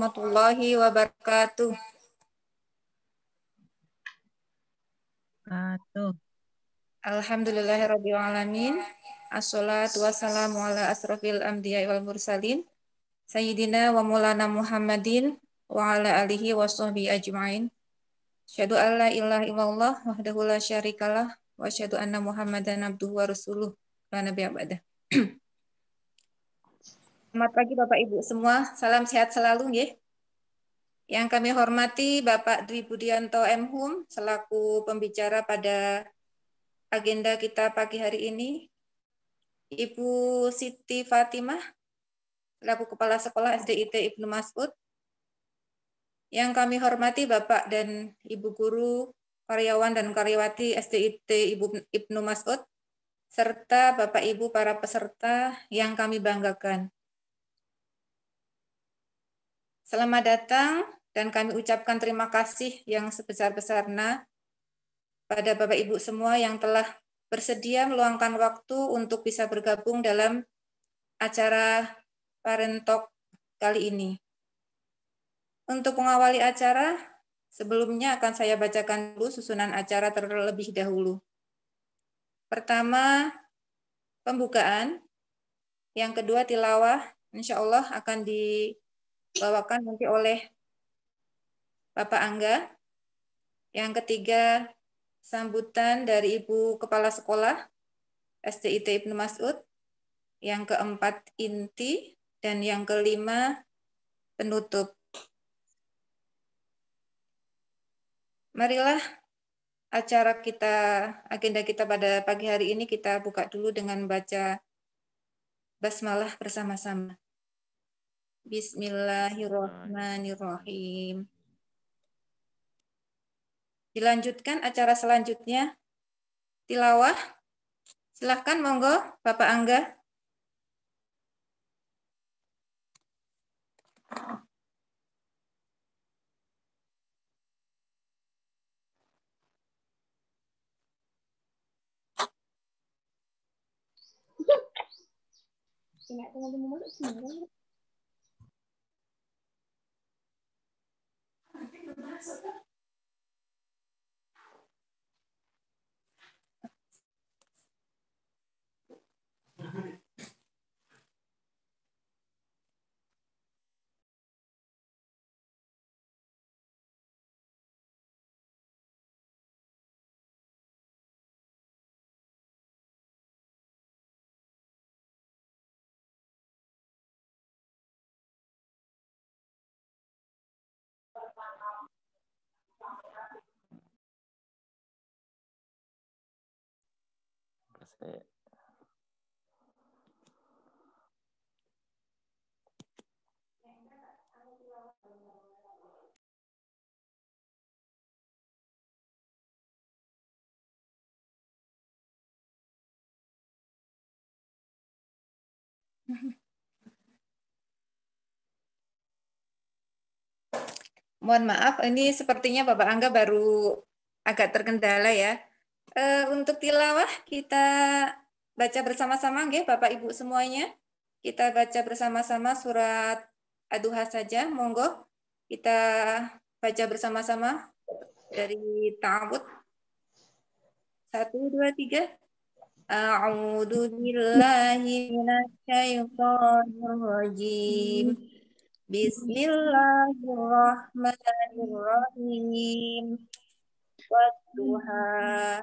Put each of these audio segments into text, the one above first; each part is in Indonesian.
warahmatullahi wabarakatuh. Atuh. Alhamdulillahirabbil alamin. Assalatu wassalamu ala asrofil anbiya'i wal mursalin. Sayyidina wa maulana Muhammadin wa ala alihi wa sahbihi ajma'in. Asyhadu an la ilaha illallah wahdahu la syarikalah wa asyhadu anna Muhammadan abduhu wa rasuluh. La nabiyya ba'da. Selamat pagi Bapak Ibu semua. Salam sehat selalu nggih. Yang kami hormati Bapak Dwi Budianto M. Hum selaku pembicara pada agenda kita pagi hari ini. Ibu Siti Fatimah selaku Kepala Sekolah SDIT Ibnu Mas'ud. Yang kami hormati Bapak dan Ibu Guru, karyawan dan karyawati SDIT Ibnu Mas'ud, serta Bapak Ibu para peserta yang kami banggakan. Selamat datang dan kami ucapkan terima kasih yang sebesar-besarnya pada Bapak Ibu semua yang telah bersedia meluangkan waktu untuk bisa bergabung dalam acara Parent Talk kali ini. Untuk mengawali acara, sebelumnya akan saya bacakan dulu susunan acara terlebih dahulu. Pertama, pembukaan. Yang kedua, tilawah. Insya Allah akan di dibawakan nanti oleh Bapak Angga. Yang ketiga, sambutan dari Ibu Kepala Sekolah SDIT Ibnu Mas'ud. Yang keempat, inti. Dan yang kelima, penutup. Marilah acara kita, agenda kita pada pagi hari ini kita buka dulu dengan baca basmalah bersama-sama. Bismillahirrahmanirrahim. Dilanjutkan acara selanjutnya. Tilawah. Silahkan monggo Bapak Angga. Ingat teman-teman sebenarnya. I think the mics are up. Mohon maaf, ini sepertinya Bapak Angga baru agak terkendala ya. Eh, untuk tilawah kita baca bersama-sama nggih Bapak Ibu semuanya. Kita baca bersama-sama surat Aduha saja, monggo. Kita baca bersama-sama dari Ta'awud. Satu, dua, tiga. A'udzu billahi. Bismillahirrahmanirrahim. Wadduha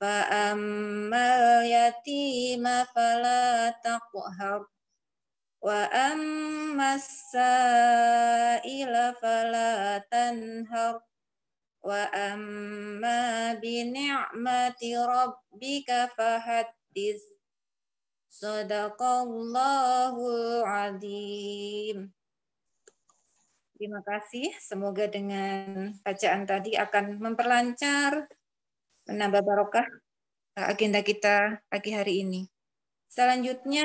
فأما اليتيم فلا تقهر وأما السائل فلا تنهر وأما بنعمة ربك فحدث صدق الله العظيم Terima kasih. Semoga dengan bacaan tadi akan memperlancar, menambah barokah agenda kita pagi hari ini. Selanjutnya,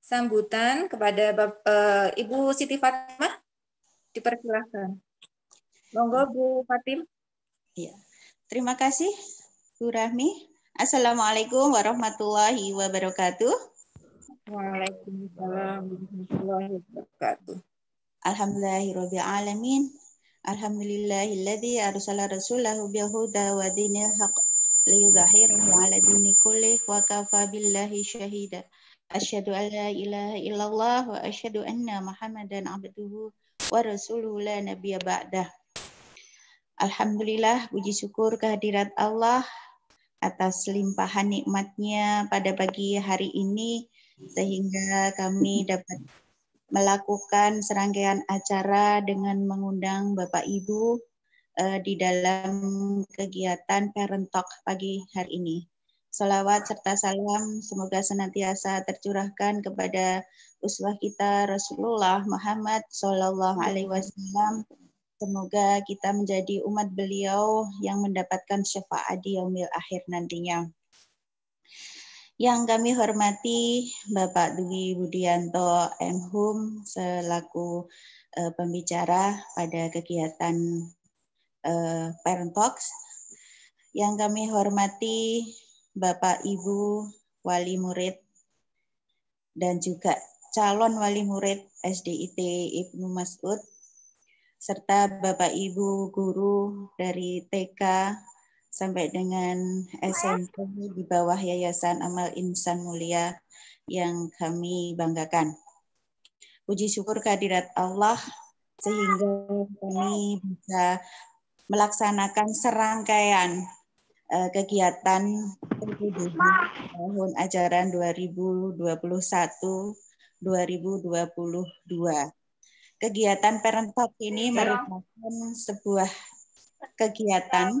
sambutan kepada uh, Ibu Siti Fatimah. Dipersilahkan. Monggo Bu Fatim. Ya. Terima kasih Bu Rahmi. Assalamualaikum warahmatullahi wabarakatuh. Waalaikumsalam warahmatullahi wabarakatuh. Alhamdulillahirabbil alamin. Alhamdulillahilladzi arsala rasulahu bil huda wa dinil haqq liyudhhirahu 'ala dini kulli wa kafa billahi syahida. Asyhadu an la ilaha illallah wa asyhadu anna Muhammadan abduhu wa rasuluhu la nabiyya ba'dah. Alhamdulillah puji syukur kehadirat Allah atas limpahan nikmatnya pada pagi hari ini sehingga kami dapat melakukan serangkaian acara dengan mengundang Bapak Ibu uh, di dalam kegiatan Parent Talk pagi hari ini. Salawat serta salam semoga senantiasa tercurahkan kepada uswah kita Rasulullah Muhammad Sallallahu Alaihi Wasallam. Semoga kita menjadi umat beliau yang mendapatkan syafaat di yaumil akhir nantinya. Yang kami hormati Bapak Dwi Budianto M. Hum selaku uh, pembicara pada kegiatan uh, Parent Talks. Yang kami hormati Bapak Ibu wali murid dan juga calon wali murid SDIT Ibnu Mas'ud serta Bapak Ibu guru dari TK sampai dengan SMP di bawah Yayasan Amal Insan Mulia yang kami banggakan. Puji syukur kehadirat Allah sehingga kami bisa melaksanakan serangkaian uh, kegiatan tahun ajaran 2021 2022. Kegiatan Parent Talk ini merupakan sebuah kegiatan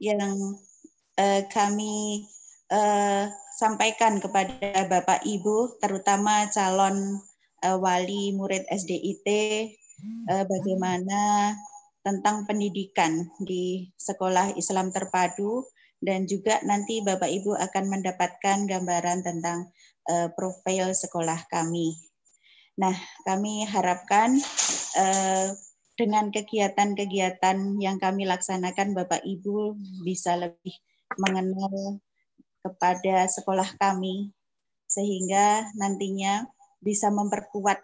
yang uh, kami uh, sampaikan kepada Bapak Ibu, terutama calon uh, wali murid SDIT, uh, bagaimana tentang pendidikan di sekolah Islam terpadu dan juga nanti Bapak Ibu akan mendapatkan gambaran tentang uh, profil sekolah kami. Nah, kami harapkan uh, dengan kegiatan-kegiatan yang kami laksanakan Bapak Ibu bisa lebih mengenal kepada sekolah kami sehingga nantinya bisa memperkuat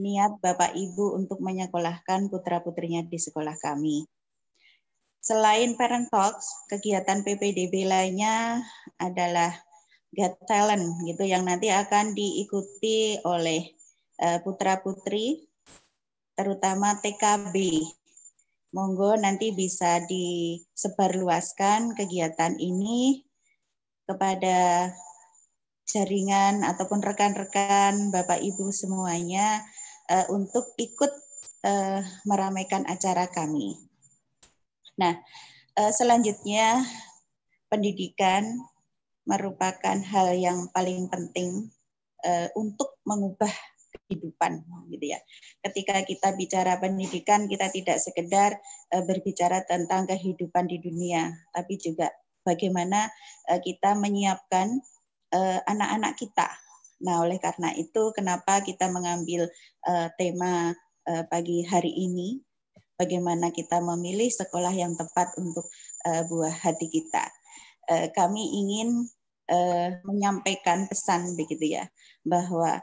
niat Bapak Ibu untuk menyekolahkan putra-putrinya di sekolah kami. Selain Parent Talks, kegiatan PPDB lainnya adalah Get Talent gitu yang nanti akan diikuti oleh eh, putra-putri terutama TKB. Monggo nanti bisa disebarluaskan kegiatan ini kepada jaringan ataupun rekan-rekan Bapak Ibu semuanya uh, untuk ikut uh, meramaikan acara kami. Nah, uh, selanjutnya pendidikan merupakan hal yang paling penting uh, untuk mengubah kehidupan gitu ya. Ketika kita bicara pendidikan kita tidak sekedar uh, berbicara tentang kehidupan di dunia, tapi juga bagaimana uh, kita menyiapkan anak-anak kita Nah, oleh karena itu kenapa kita mengambil uh, tema uh, pagi hari ini bagaimana kita memilih sekolah yang tepat untuk uh, buah hati kita. Uh, kami ingin uh, menyampaikan pesan begitu ya bahwa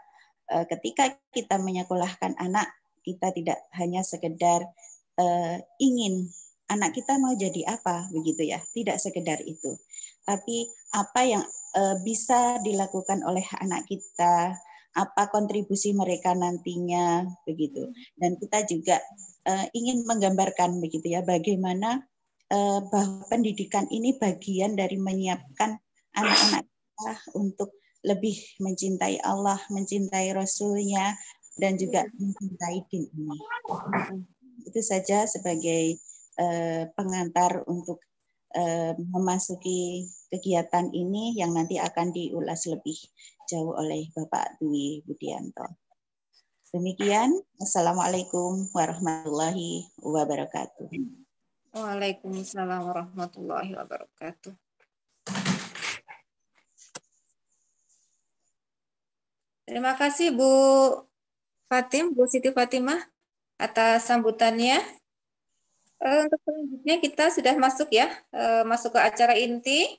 uh, ketika kita menyekolahkan anak kita tidak hanya sekedar uh, ingin anak kita mau jadi apa begitu ya, tidak sekedar itu. Tapi apa yang bisa dilakukan oleh anak kita, apa kontribusi mereka nantinya begitu. Dan kita juga uh, ingin menggambarkan begitu ya bagaimana uh, bahwa pendidikan ini bagian dari menyiapkan anak-anak kita untuk lebih mencintai Allah, mencintai Rasulnya, dan juga mencintai din ini. Itu saja sebagai pengantar untuk memasuki kegiatan ini yang nanti akan diulas lebih jauh oleh Bapak Dwi Budianto. Demikian, Assalamualaikum warahmatullahi wabarakatuh. Waalaikumsalam warahmatullahi wabarakatuh. Terima kasih Bu Fatim, Bu Siti Fatimah atas sambutannya. Eh, untuk selanjutnya kita sudah masuk ya, eh, masuk ke acara inti.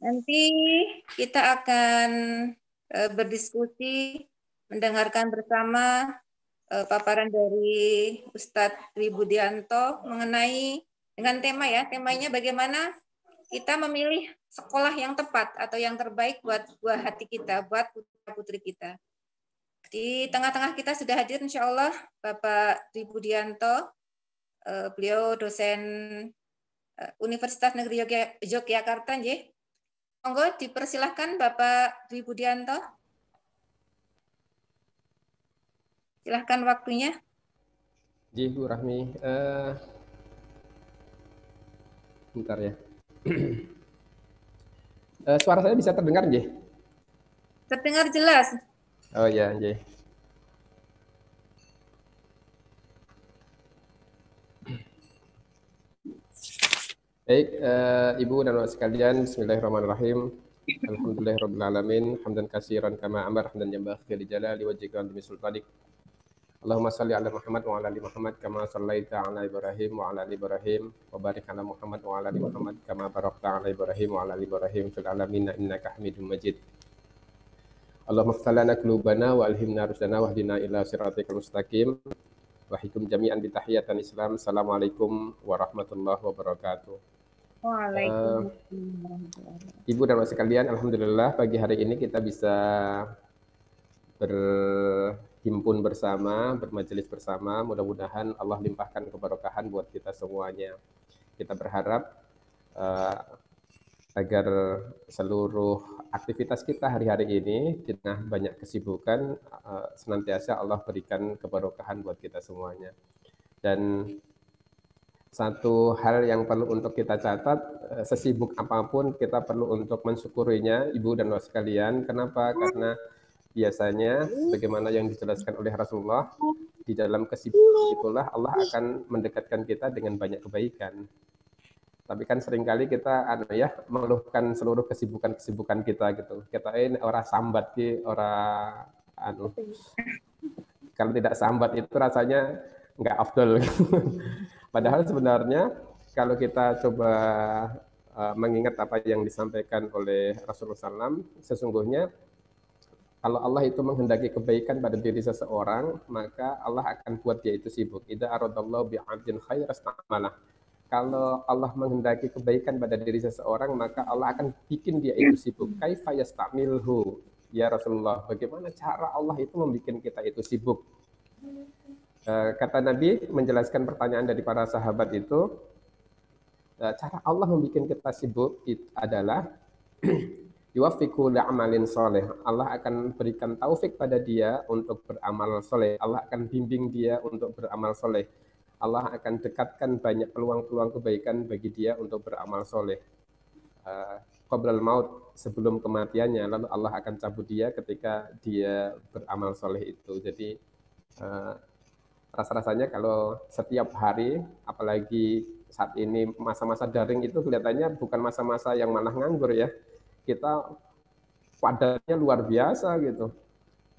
Nanti kita akan eh, berdiskusi mendengarkan bersama uh, paparan dari Ustadz Dwi Budianto mengenai dengan tema ya, temanya bagaimana kita memilih sekolah yang tepat atau yang terbaik buat buah hati kita, buat putra putri kita. Di tengah-tengah kita sudah hadir insya Allah Bapak Dwi Budianto, uh, beliau dosen Universitas Negeri Yogyakarta, nggih. Monggo dipersilahkan Bapak Dwi Budianto. Silahkan waktunya. Ji, Bu Rahmi. Uh, bentar ya. uh, suara saya bisa terdengar, Ji? Terdengar jelas. Oh ya, Ji. Baik, uh, Ibu dan Bapak sekalian, Bismillahirrahmanirrahim. Alhamdulillahirrahmanirrahim. Hamdan kasiran kama amar, hamdan jambah kali jalali wajhika demi sultanik. Allahumma salli ala Muhammad wa ala ali Muhammad kama sallaita ala Ibrahim wa ala ali Ibrahim wa barik ala Muhammad wa ala ali Muhammad kama barakta ala Ibrahim wa ala ali Ibrahim fil alamin innaka Hamidum Majid. Allahumma ftah qulubana wa alhimna rusdana wa hdina ila siratikal mustaqim. Wa hikum jami'an bi tahiyatan Islam. Assalamualaikum warahmatullahi wabarakatuh. Waalaikumsalam. Ibu dan Bapak sekalian, alhamdulillah pagi hari ini kita bisa ber himpun bersama, bermajelis bersama. Mudah-mudahan Allah limpahkan keberkahan buat kita semuanya. Kita berharap uh, agar seluruh aktivitas kita hari-hari ini di tengah banyak kesibukan uh, senantiasa Allah berikan keberkahan buat kita semuanya. Dan satu hal yang perlu untuk kita catat, eh, sesibuk apa pun kita perlu untuk mensyukurinya, Ibu dan Bapak sekalian. Kenapa? Karena biasanya bagaimana yang dijelaskan oleh Rasulullah di dalam kesibukan itulah Allah akan mendekatkan kita dengan banyak kebaikan. Tapi kan sering kali kita anu ya mengeluhkan seluruh kesibukan-kesibukan kita gitu. Kita ini orang sambat di orang anu. Kalau tidak sambat itu rasanya nggak afdol. Padahal sebenarnya kalau kita coba uh, mengingat apa yang disampaikan oleh Rasulullah SAW, sesungguhnya kalau Allah itu menghendaki kebaikan pada diri seseorang, maka Allah akan buat dia itu sibuk. Idza aradallahu bi'abdin khair Kalau Allah menghendaki kebaikan pada diri seseorang, maka Allah akan bikin dia itu sibuk. Kaifa yastamilhu? Ya Rasulullah, bagaimana cara Allah itu membuat kita itu sibuk? Eh, kata Nabi menjelaskan pertanyaan dari para sahabat itu, eh, cara Allah membuat kita sibuk itu adalah yuwafiku amalin soleh. Allah akan berikan taufik pada dia untuk beramal soleh. Allah akan bimbing dia untuk beramal soleh. Allah akan dekatkan banyak peluang-peluang kebaikan bagi dia untuk beramal soleh. Uh, maut sebelum kematiannya, lalu Allah akan cabut dia ketika dia beramal soleh itu. Jadi rasa-rasanya kalau setiap hari, apalagi saat ini masa-masa daring itu kelihatannya bukan masa-masa yang malah nganggur ya, kita padatnya luar biasa gitu.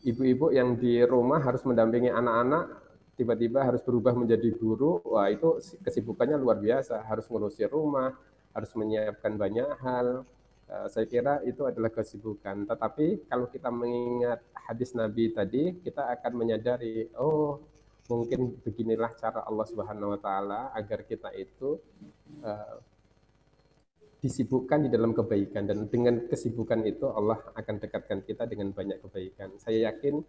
Ibu-ibu yang di rumah harus mendampingi anak-anak, tiba-tiba harus berubah menjadi guru, wah itu kesibukannya luar biasa. Harus ngurusi rumah, harus menyiapkan banyak hal. Eh, saya kira itu adalah kesibukan. Tetapi kalau kita mengingat hadis Nabi tadi, kita akan menyadari, oh mungkin beginilah cara Allah Subhanahu Wa Taala agar kita itu uh, disibukkan di dalam kebaikan dan dengan kesibukan itu Allah akan dekatkan kita dengan banyak kebaikan. Saya yakin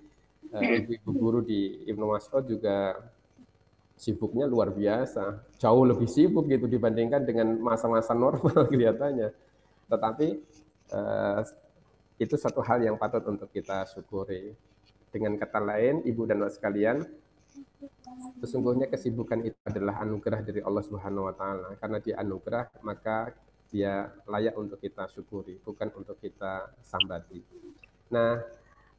uh, ibu-ibu guru di Ibnu Mas'ud juga sibuknya luar biasa, jauh lebih sibuk gitu dibandingkan dengan masa-masa normal kelihatannya. Tetapi uh, itu satu hal yang patut untuk kita syukuri. Dengan kata lain, ibu dan bapak sekalian, Sesungguhnya kesibukan itu adalah anugerah dari Allah Subhanahu wa taala. Karena dia anugerah, maka dia layak untuk kita syukuri, bukan untuk kita sambati. Nah,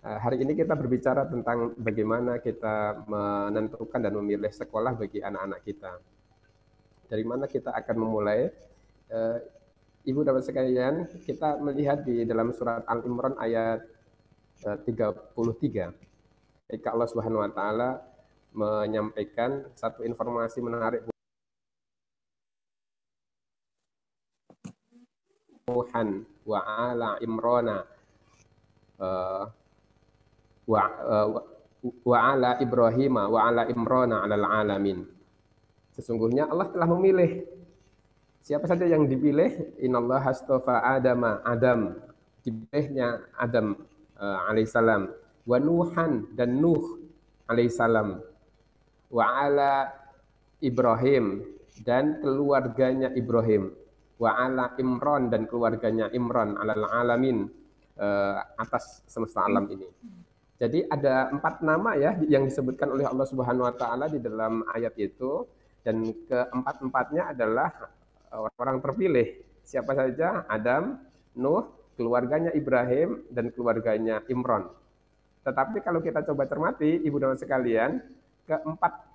eh, hari ini kita berbicara tentang bagaimana kita menentukan dan memilih sekolah bagi anak-anak kita. Dari mana kita akan memulai? Eh, Ibu dapat sekalian, kita melihat di dalam surat Al-Imran ayat 33. Eh, Ketika Allah Subhanahu wa taala menyampaikan satu informasi menarik. Nuhan wa ala Imrana uh, wa uh, wa ala Ibrahim wa ala Imrana alal alamin. Sesungguhnya Allah telah memilih. Siapa saja yang dipilih? Inallah hastofa Adam Adam. Dipilihnya Adam uh, alaihissalam. Wa Nuhan dan Nuh alaihissalam wa ala Ibrahim dan keluarganya Ibrahim wa ala Imran dan keluarganya Imran alal alamin uh, atas semesta alam ini. Jadi ada empat nama ya yang disebutkan oleh Allah Subhanahu Wa Taala di dalam ayat itu dan keempat-empatnya adalah orang-orang terpilih. Siapa saja? Adam, Nuh, keluarganya Ibrahim dan keluarganya Imran. Tetapi kalau kita coba cermati, ibu dan sekalian, keempat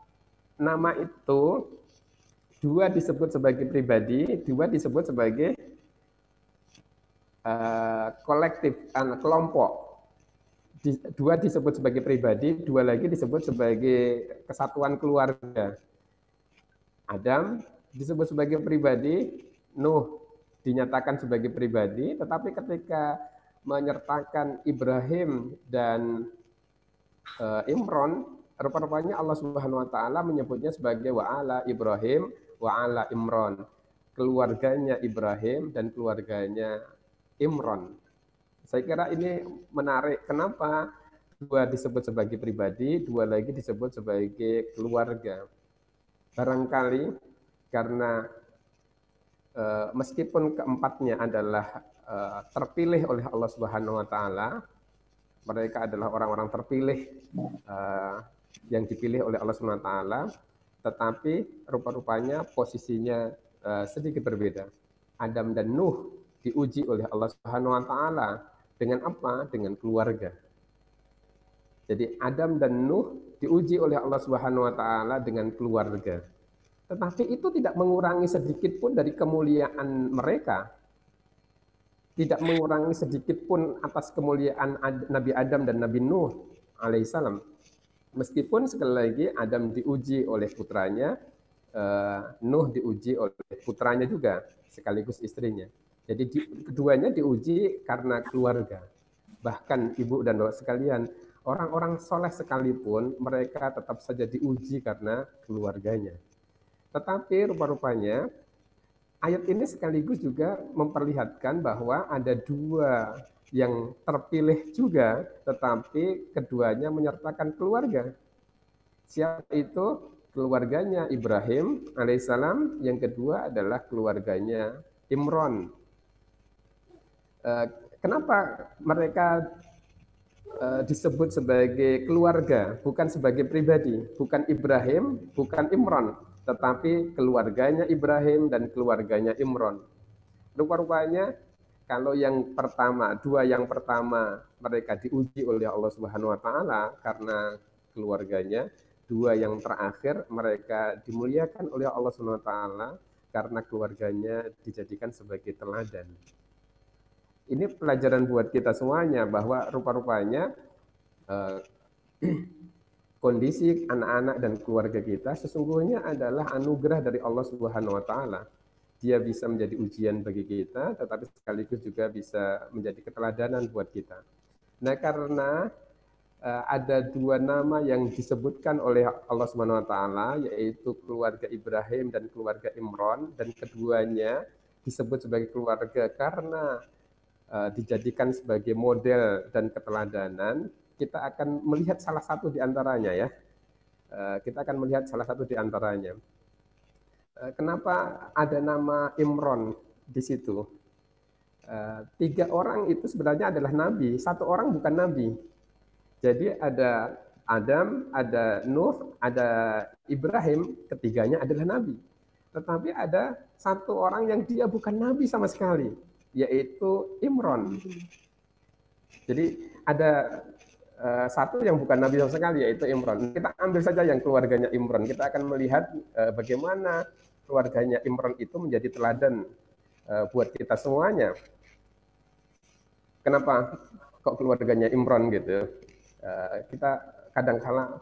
nama itu dua disebut sebagai pribadi, dua disebut sebagai uh, kolektif, uh, kelompok. Di, dua disebut sebagai pribadi, dua lagi disebut sebagai kesatuan keluarga. Adam disebut sebagai pribadi, Nuh dinyatakan sebagai pribadi, tetapi ketika menyertakan Ibrahim dan uh, Imron, rupa-rupanya Allah Subhanahu wa taala menyebutnya sebagai wa'ala Ibrahim wa ala Imron. Keluarganya Ibrahim dan keluarganya Imron. Saya kira ini menarik. Kenapa dua disebut sebagai pribadi, dua lagi disebut sebagai keluarga. Barangkali karena uh, meskipun keempatnya adalah uh, terpilih oleh Allah Subhanahu wa taala, mereka adalah orang-orang terpilih uh, yang dipilih oleh Allah taala, tetapi rupa-rupanya posisinya uh, sedikit berbeda. Adam dan Nuh diuji oleh Allah Subhanahu wa taala dengan apa? Dengan keluarga. Jadi Adam dan Nuh diuji oleh Allah Subhanahu wa taala dengan keluarga. Tetapi itu tidak mengurangi sedikit pun dari kemuliaan mereka. Tidak mengurangi sedikit pun atas kemuliaan Nabi Adam dan Nabi Nuh alaihissalam Meskipun sekali lagi Adam diuji oleh putranya, uh, Nuh diuji oleh putranya juga, sekaligus istrinya. Jadi di, keduanya diuji karena keluarga. Bahkan ibu dan bapak sekalian, orang-orang soleh sekalipun mereka tetap saja diuji karena keluarganya. Tetapi rupa-rupanya ayat ini sekaligus juga memperlihatkan bahwa ada dua yang terpilih juga, tetapi keduanya menyertakan keluarga. Siapa itu? Keluarganya Ibrahim alaihissalam, yang kedua adalah keluarganya Imron. Eh, kenapa mereka eh, disebut sebagai keluarga, bukan sebagai pribadi, bukan Ibrahim, bukan Imron, tetapi keluarganya Ibrahim dan keluarganya Imron. Rupa-rupanya kalau yang pertama, dua yang pertama mereka diuji oleh Allah Subhanahu wa taala karena keluarganya, dua yang terakhir mereka dimuliakan oleh Allah Subhanahu wa taala karena keluarganya dijadikan sebagai teladan. Ini pelajaran buat kita semuanya bahwa rupa-rupanya eh, kondisi anak-anak dan keluarga kita sesungguhnya adalah anugerah dari Allah Subhanahu wa taala dia bisa menjadi ujian bagi kita, tetapi sekaligus juga bisa menjadi keteladanan buat kita. Nah, karena uh, ada dua nama yang disebutkan oleh Allah Subhanahu wa taala yaitu keluarga Ibrahim dan keluarga Imron dan keduanya disebut sebagai keluarga karena uh, dijadikan sebagai model dan keteladanan, kita akan melihat salah satu di antaranya ya. Uh, kita akan melihat salah satu di antaranya. Eh, kenapa ada nama Imron di situ? Eh, tiga orang itu sebenarnya adalah nabi, satu orang bukan nabi. Jadi ada Adam, ada Nuh, ada Ibrahim, ketiganya adalah nabi. Tetapi ada satu orang yang dia bukan nabi sama sekali, yaitu Imron. Jadi ada uh, satu yang bukan nabi sama sekali yaitu Imron. Kita ambil saja yang keluarganya Imron. Kita akan melihat uh, bagaimana keluarganya Imron itu menjadi teladan uh, buat kita semuanya. Kenapa kok keluarganya Imron gitu? Uh, kita kadang kala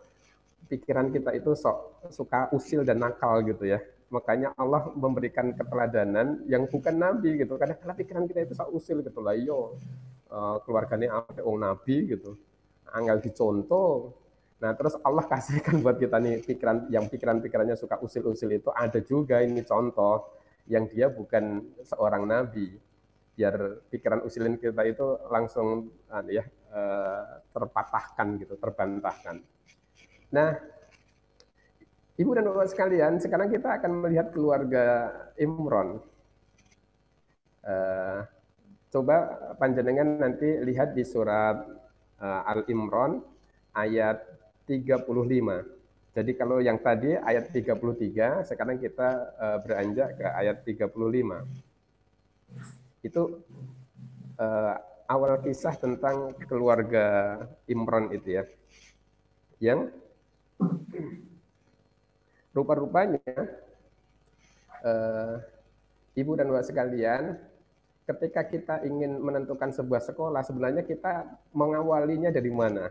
pikiran kita itu sok suka usil dan nakal gitu ya. Makanya Allah memberikan keteladanan yang bukan nabi gitu. Kadang-kadang pikiran kita itu sok usil gitu lah. Yo, uh, keluarganya apa? Oh nabi gitu. Anggal dicontoh. Nah terus Allah kasihkan buat kita nih pikiran yang pikiran-pikirannya suka usil-usil itu ada juga ini contoh yang dia bukan seorang nabi biar pikiran usilin kita itu langsung uh, ya uh, terpatahkan gitu terbantahkan. Nah Ibu dan Bapak sekalian, sekarang kita akan melihat keluarga Imron. Uh, coba panjenengan nanti lihat di surat uh, Al-Imran ayat 35. Jadi kalau yang tadi ayat 33, sekarang kita uh, beranjak ke ayat 35. Itu uh, awal kisah tentang keluarga Imron itu ya. Yang Rupa-rupanya, uh, ibu dan bapak sekalian, ketika kita ingin menentukan sebuah sekolah, sebenarnya kita mengawalinya dari mana?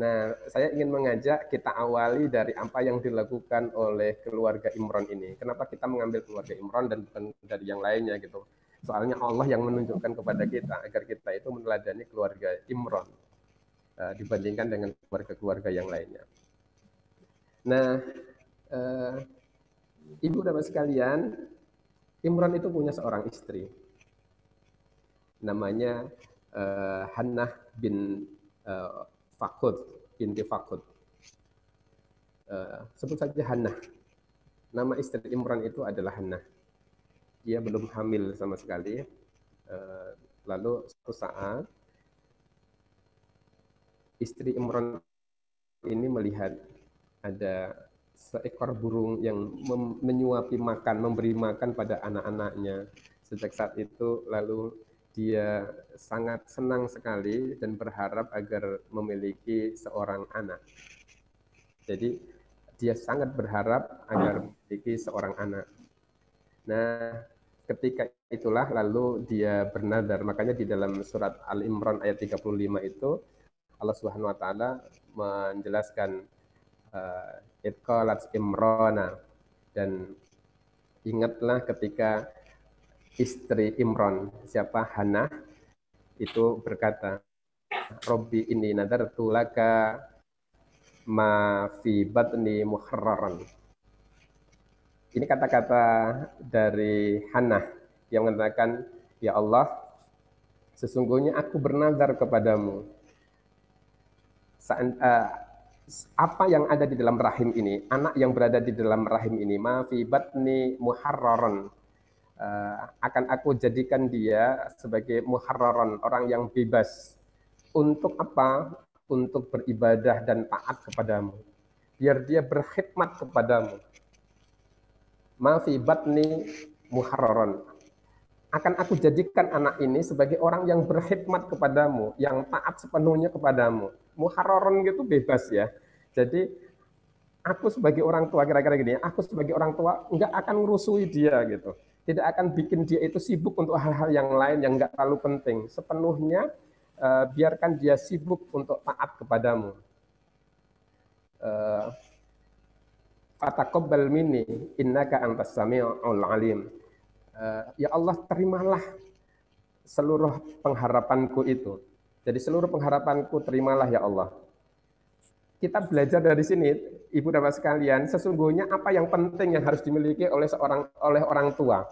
Nah, saya ingin mengajak kita awali dari apa yang dilakukan oleh keluarga Imron ini. Kenapa kita mengambil keluarga Imron dan bukan dari yang lainnya gitu? Soalnya Allah yang menunjukkan kepada kita agar kita itu meneladani keluarga Imron uh, dibandingkan dengan keluarga-keluarga yang lainnya. Nah, uh, ibu dan sekalian, Imran itu punya seorang istri. Namanya uh, Hannah bin uh, Fakud, binti Fakud. Uh, sebut saja Hannah. Nama istri Imran itu adalah Hannah. Dia belum hamil sama sekali. Uh, lalu suatu saat istri Imran ini melihat ada seekor burung yang menyuapi makan, memberi makan pada anak-anaknya. Sejak saat itu lalu dia sangat senang sekali dan berharap agar memiliki seorang anak. Jadi dia sangat berharap agar memiliki seorang anak. Nah, ketika itulah lalu dia bernadar. Makanya di dalam surat Al-Imran ayat 35 itu Allah Subhanahu wa taala menjelaskan uh, itqalat Imrana dan ingatlah ketika istri Imron siapa? Hana itu berkata Robbi ini nadar tulaka ma fi batni muharraran. Ini kata-kata dari Hana yang mengatakan ya Allah sesungguhnya aku bernazar kepadamu. Saat, uh, apa yang ada di dalam rahim ini, anak yang berada di dalam rahim ini, ma fi batni muharraran, uh, akan aku jadikan dia sebagai muharraran, orang yang bebas. Untuk apa? Untuk beribadah dan taat kepadamu. Biar dia berkhidmat kepadamu. Ma fi batni muharraran. Akan aku jadikan anak ini sebagai orang yang berkhidmat kepadamu, yang taat sepenuhnya kepadamu muharroron gitu bebas ya. Jadi aku sebagai orang tua kira-kira gini, aku sebagai orang tua nggak akan ngerusui dia gitu. Tidak akan bikin dia itu sibuk untuk hal-hal yang lain yang nggak terlalu penting. Sepenuhnya uh, biarkan dia sibuk untuk taat kepadamu. Uh, Fataqabbal minni innaka antas samiul alim. Uh, ya Allah terimalah seluruh pengharapanku itu jadi seluruh pengharapanku terimalah ya Allah. Kita belajar dari sini, Ibu dan Bapak sekalian, sesungguhnya apa yang penting yang harus dimiliki oleh seorang oleh orang tua.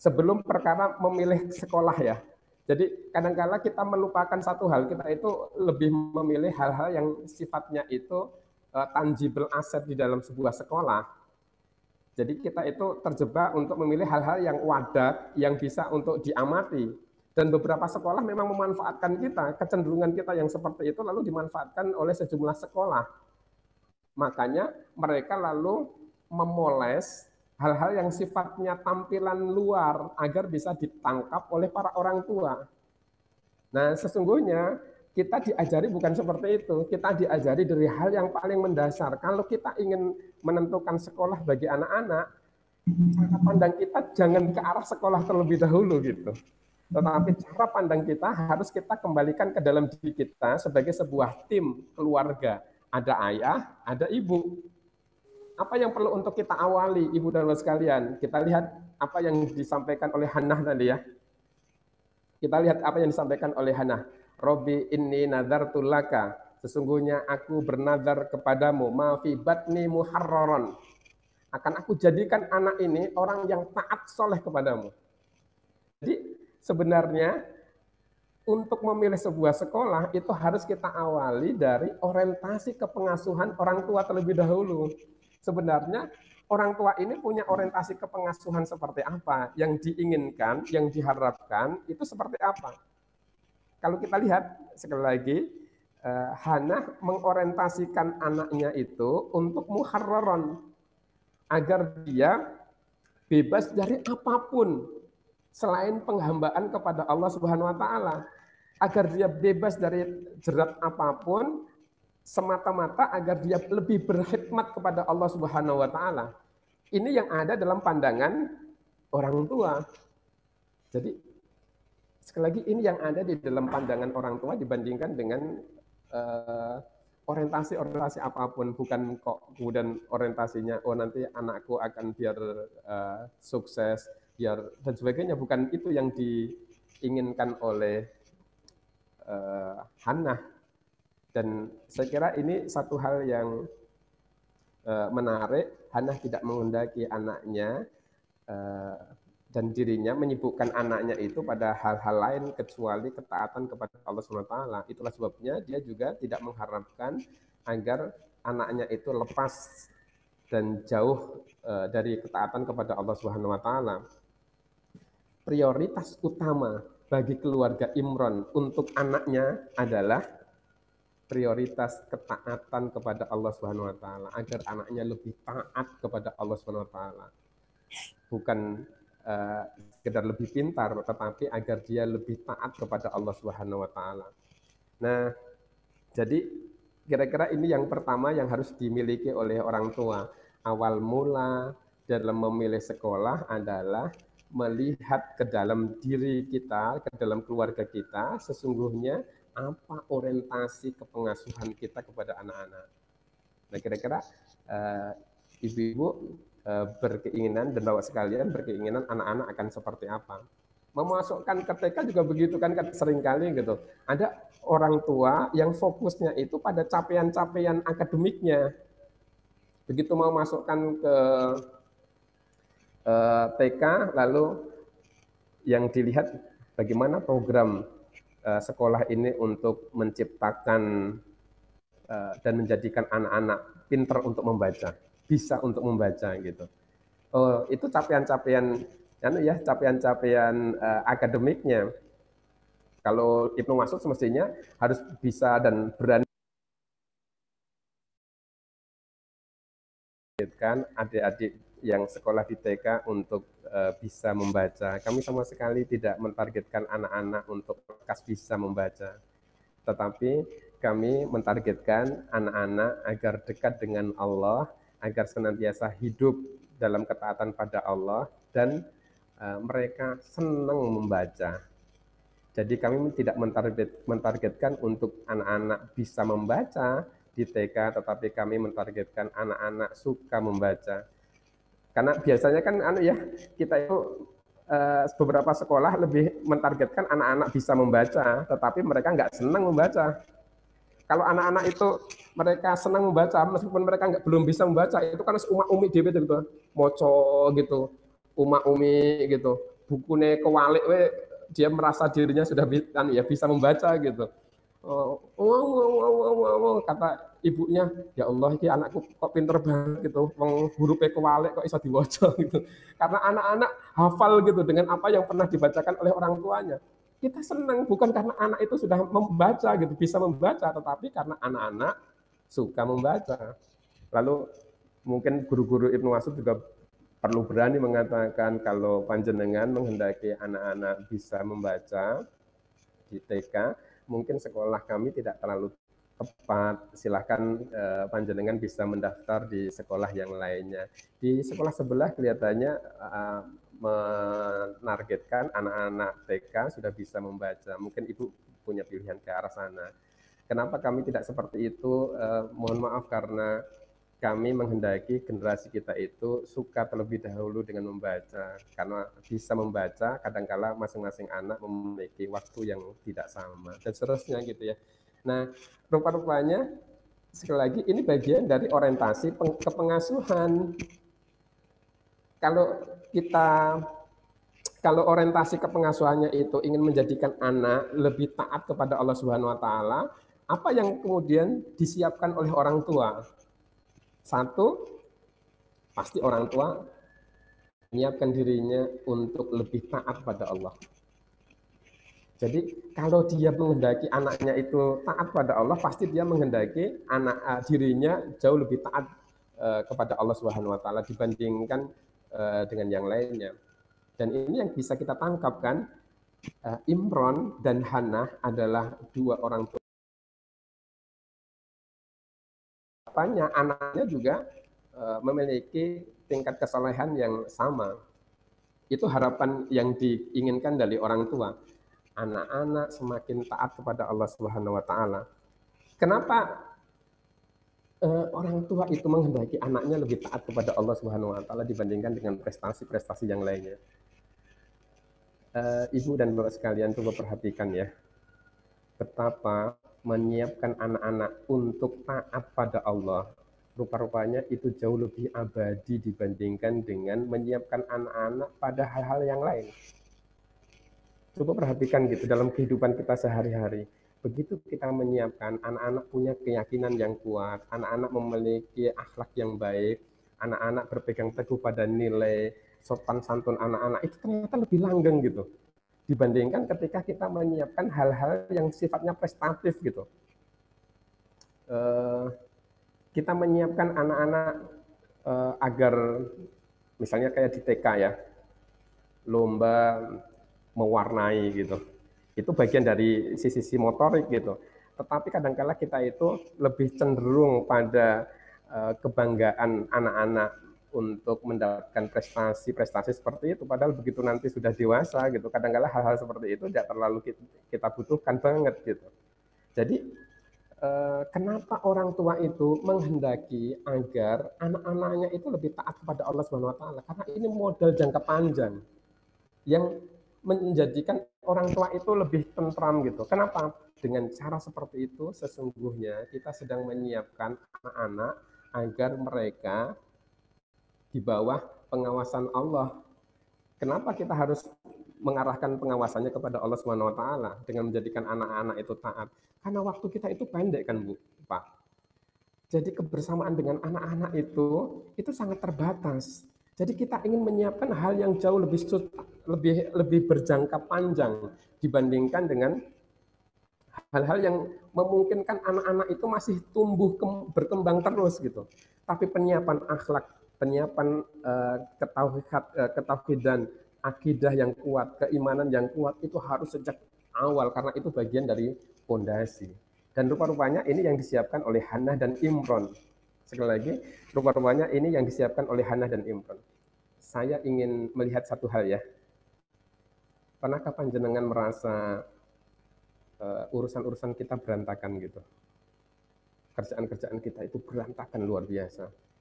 Sebelum perkara memilih sekolah ya. Jadi kadang-kala kita melupakan satu hal, kita itu lebih memilih hal-hal yang sifatnya itu uh, tangible aset di dalam sebuah sekolah. Jadi kita itu terjebak untuk memilih hal-hal yang wadat, yang bisa untuk diamati, Dan beberapa sekolah memang memanfaatkan kita, kecenderungan kita yang seperti itu lalu dimanfaatkan oleh sejumlah sekolah. Makanya mereka lalu memoles hal-hal yang sifatnya tampilan luar agar bisa ditangkap oleh para orang tua. Nah, sesungguhnya kita diajari bukan seperti itu. Kita diajari dari hal yang paling mendasar. Kalau kita ingin menentukan sekolah bagi anak-anak, cara pandang kita jangan ke arah sekolah terlebih dahulu gitu. Tetapi cara pandang kita harus kita kembalikan ke dalam diri kita sebagai sebuah tim keluarga. Ada ayah, ada ibu. Apa yang perlu untuk kita awali, ibu dan bapak sekalian? Kita lihat apa yang disampaikan oleh Hannah tadi ya. Kita lihat apa yang disampaikan oleh Hannah. Robi inni nazar tulaka. Sesungguhnya aku bernazar kepadamu. Maafi batni muharraron. Akan aku jadikan anak ini orang yang taat soleh kepadamu. Jadi sebenarnya untuk memilih sebuah sekolah itu harus kita awali dari orientasi kepengasuhan orang tua terlebih dahulu. Sebenarnya orang tua ini punya orientasi kepengasuhan seperti apa, yang diinginkan, yang diharapkan itu seperti apa. Kalau kita lihat sekali lagi, eh, Hana mengorientasikan anaknya itu untuk muharraron agar dia bebas dari apa pun selain penghambaan kepada Allah Subhanahu wa taala agar dia bebas dari jerat apa pun semata-mata agar dia lebih berkhidmat kepada Allah Subhanahu wa taala. Ini yang ada dalam pandangan orang tua. Jadi sekali lagi ini yang ada di dalam pandangan orang tua dibandingkan dengan uh, orientasi-orientasi apa pun bukan kok kemudian orientasinya oh nanti anakku akan biar uh, sukses biar dan sebagainya. Bukan itu yang diinginkan oleh uh, Hannah. Dan saya kira ini satu hal yang uh, menarik. Hannah tidak menghendaki anaknya uh, dan dirinya menyibukkan anaknya itu pada hal-hal lain kecuali ketaatan kepada Allah SWT. Itulah sebabnya dia juga tidak mengharapkan agar anaknya itu lepas dan jauh dari ketaatan kepada Allah taala prioritas utama bagi keluarga Imron untuk anaknya adalah prioritas ketaatan kepada Allah Subhanahu wa taala agar anaknya lebih taat kepada Allah Subhanahu wa taala. Bukan uh, sekedar lebih pintar tetapi agar dia lebih taat kepada Allah Subhanahu wa taala. Nah, jadi kira-kira ini yang pertama yang harus dimiliki oleh orang tua. Awal mula dalam memilih sekolah adalah melihat ke dalam diri kita, ke dalam keluarga kita, sesungguhnya apa orientasi kepengasuhan kita kepada anak-anak. Nah, kira-kira uh, ibu-ibu uh, berkeinginan dan bawa sekalian berkeinginan anak-anak akan seperti apa. Memasukkan ke TK juga begitu kan, kan sering kali gitu. Ada orang tua yang fokusnya itu pada capaian-capaian akademiknya. Begitu mau masukkan ke Eh, TK, lalu yang dilihat bagaimana program eh, sekolah ini untuk menciptakan eh, dan menjadikan anak-anak pinter untuk membaca, bisa untuk membaca gitu. Oh, itu capaian-capaian anu ya, capaian-capaian akademiknya. Kalau Ibnu Masud semestinya harus bisa dan berani kan adik-adik yang sekolah di TK untuk uh, bisa membaca. Kami sama sekali tidak mentargetkan anak-anak untuk bekas bisa membaca. Tetapi kami mentargetkan anak-anak agar dekat dengan Allah, agar senantiasa hidup dalam ketaatan pada Allah dan uh, mereka senang membaca. Jadi kami tidak mentarget, mentargetkan untuk anak-anak bisa membaca di TK, tetapi kami mentargetkan anak-anak suka membaca karena biasanya kan anu ya, kita itu uh, beberapa sekolah lebih mentargetkan anak-anak bisa membaca, tetapi mereka nggak senang membaca. Kalau anak-anak itu mereka senang membaca, meskipun mereka nggak belum bisa membaca, itu kan umat umi dewe gitu, moco gitu, umat umi gitu, bukunya kewalik, we, dia merasa dirinya sudah kan, ya bisa membaca gitu. Oh, oh, oh, oh, oh, oh, kata ibunya, ya Allah, ini anakku kok pinter banget gitu, wong hurufe kewalek kok bisa diwaca gitu. Karena anak-anak hafal gitu dengan apa yang pernah dibacakan oleh orang tuanya. kita senang bukan karena anak itu sudah membaca gitu, bisa membaca, tetapi karena anak-anak suka membaca. Lalu mungkin guru-guru Ibnu Masud juga perlu berani mengatakan kalau panjenengan menghendaki anak-anak bisa membaca di TK, mungkin sekolah kami tidak terlalu tepat. Silahkan eh, panjenengan bisa mendaftar di sekolah yang lainnya. Di sekolah sebelah kelihatannya eh, menargetkan anak-anak TK sudah bisa membaca. Mungkin ibu punya pilihan ke arah sana. Kenapa kami tidak seperti itu? Eh, mohon maaf karena kami menghendaki generasi kita itu suka terlebih dahulu dengan membaca karena bisa membaca kadangkala masing-masing anak memiliki waktu yang tidak sama dan seterusnya gitu ya. Nah, rupa-rupanya sekali lagi ini bagian dari orientasi kepengasuhan. Kalau kita kalau orientasi kepengasuhannya itu ingin menjadikan anak lebih taat kepada Allah Subhanahu wa taala, apa yang kemudian disiapkan oleh orang tua? Satu, pasti orang tua menyiapkan dirinya untuk lebih taat pada Allah. Jadi kalau dia menghendaki anaknya itu taat pada Allah, pasti dia menghendaki anak uh, dirinya jauh lebih taat uh, kepada Allah Subhanahu wa taala dibandingkan uh, dengan yang lainnya. Dan ini yang bisa kita tangkap kan uh, Imron dan Hannah adalah dua orang tua harapannya anaknya juga uh, memiliki tingkat kesalehan yang sama. Itu harapan yang diinginkan dari orang tua. Anak-anak semakin taat kepada Allah Subhanahu wa taala. Kenapa uh, orang tua itu menghendaki anaknya lebih taat kepada Allah Subhanahu wa taala dibandingkan dengan prestasi-prestasi yang lainnya? Uh, Ibu dan Bapak sekalian coba perhatikan ya. Betapa menyiapkan anak-anak untuk taat pada Allah, rupa-rupanya itu jauh lebih abadi dibandingkan dengan menyiapkan anak-anak pada hal-hal yang lain. Coba perhatikan gitu dalam kehidupan kita sehari-hari. Begitu kita menyiapkan anak-anak punya keyakinan yang kuat, anak-anak memiliki akhlak yang baik, anak-anak berpegang teguh pada nilai sopan santun anak-anak itu ternyata lebih langgeng gitu dibandingkan ketika kita menyiapkan hal-hal yang sifatnya prestatif gitu. Uh, kita menyiapkan anak-anak uh, agar misalnya kayak di TK ya, lomba mewarnai gitu. Itu bagian dari sisi-sisi motorik gitu. Tetapi kadangkala kita itu lebih cenderung pada uh, kebanggaan anak-anak untuk mendapatkan prestasi-prestasi seperti itu. Padahal begitu nanti sudah dewasa gitu kadang-kala hal-hal seperti itu tidak terlalu kita butuhkan banget gitu. Jadi eh, kenapa orang tua itu menghendaki agar anak-anaknya itu lebih taat kepada Allah Subhanahu wa taala? Karena ini modal jangka panjang yang menjadikan orang tua itu lebih tentram gitu. Kenapa? Dengan cara seperti itu sesungguhnya kita sedang menyiapkan anak-anak agar mereka di bawah pengawasan Allah. Kenapa kita harus mengarahkan pengawasannya kepada Allah Subhanahu wa taala dengan menjadikan anak-anak itu taat? Karena waktu kita itu pendek kan, Bu, Pak. Jadi kebersamaan dengan anak-anak itu itu sangat terbatas. Jadi kita ingin menyiapkan hal yang jauh lebih lebih lebih berjangka panjang dibandingkan dengan hal-hal yang memungkinkan anak-anak itu masih tumbuh berkembang terus gitu. Tapi penyiapan akhlak penyiapan uh, ketauhidan, akidah yang kuat, keimanan yang kuat itu harus sejak awal karena itu bagian dari fondasi. Dan rupa-rupanya ini yang disiapkan oleh Hannah dan Imron. Sekali lagi, rupa-rupanya ini yang disiapkan oleh Hannah dan Imron. Saya ingin melihat satu hal ya. Pernahkah panjenengan merasa urusan-urusan uh, kita berantakan gitu? Kerjaan-kerjaan kita itu berantakan luar biasa Eh,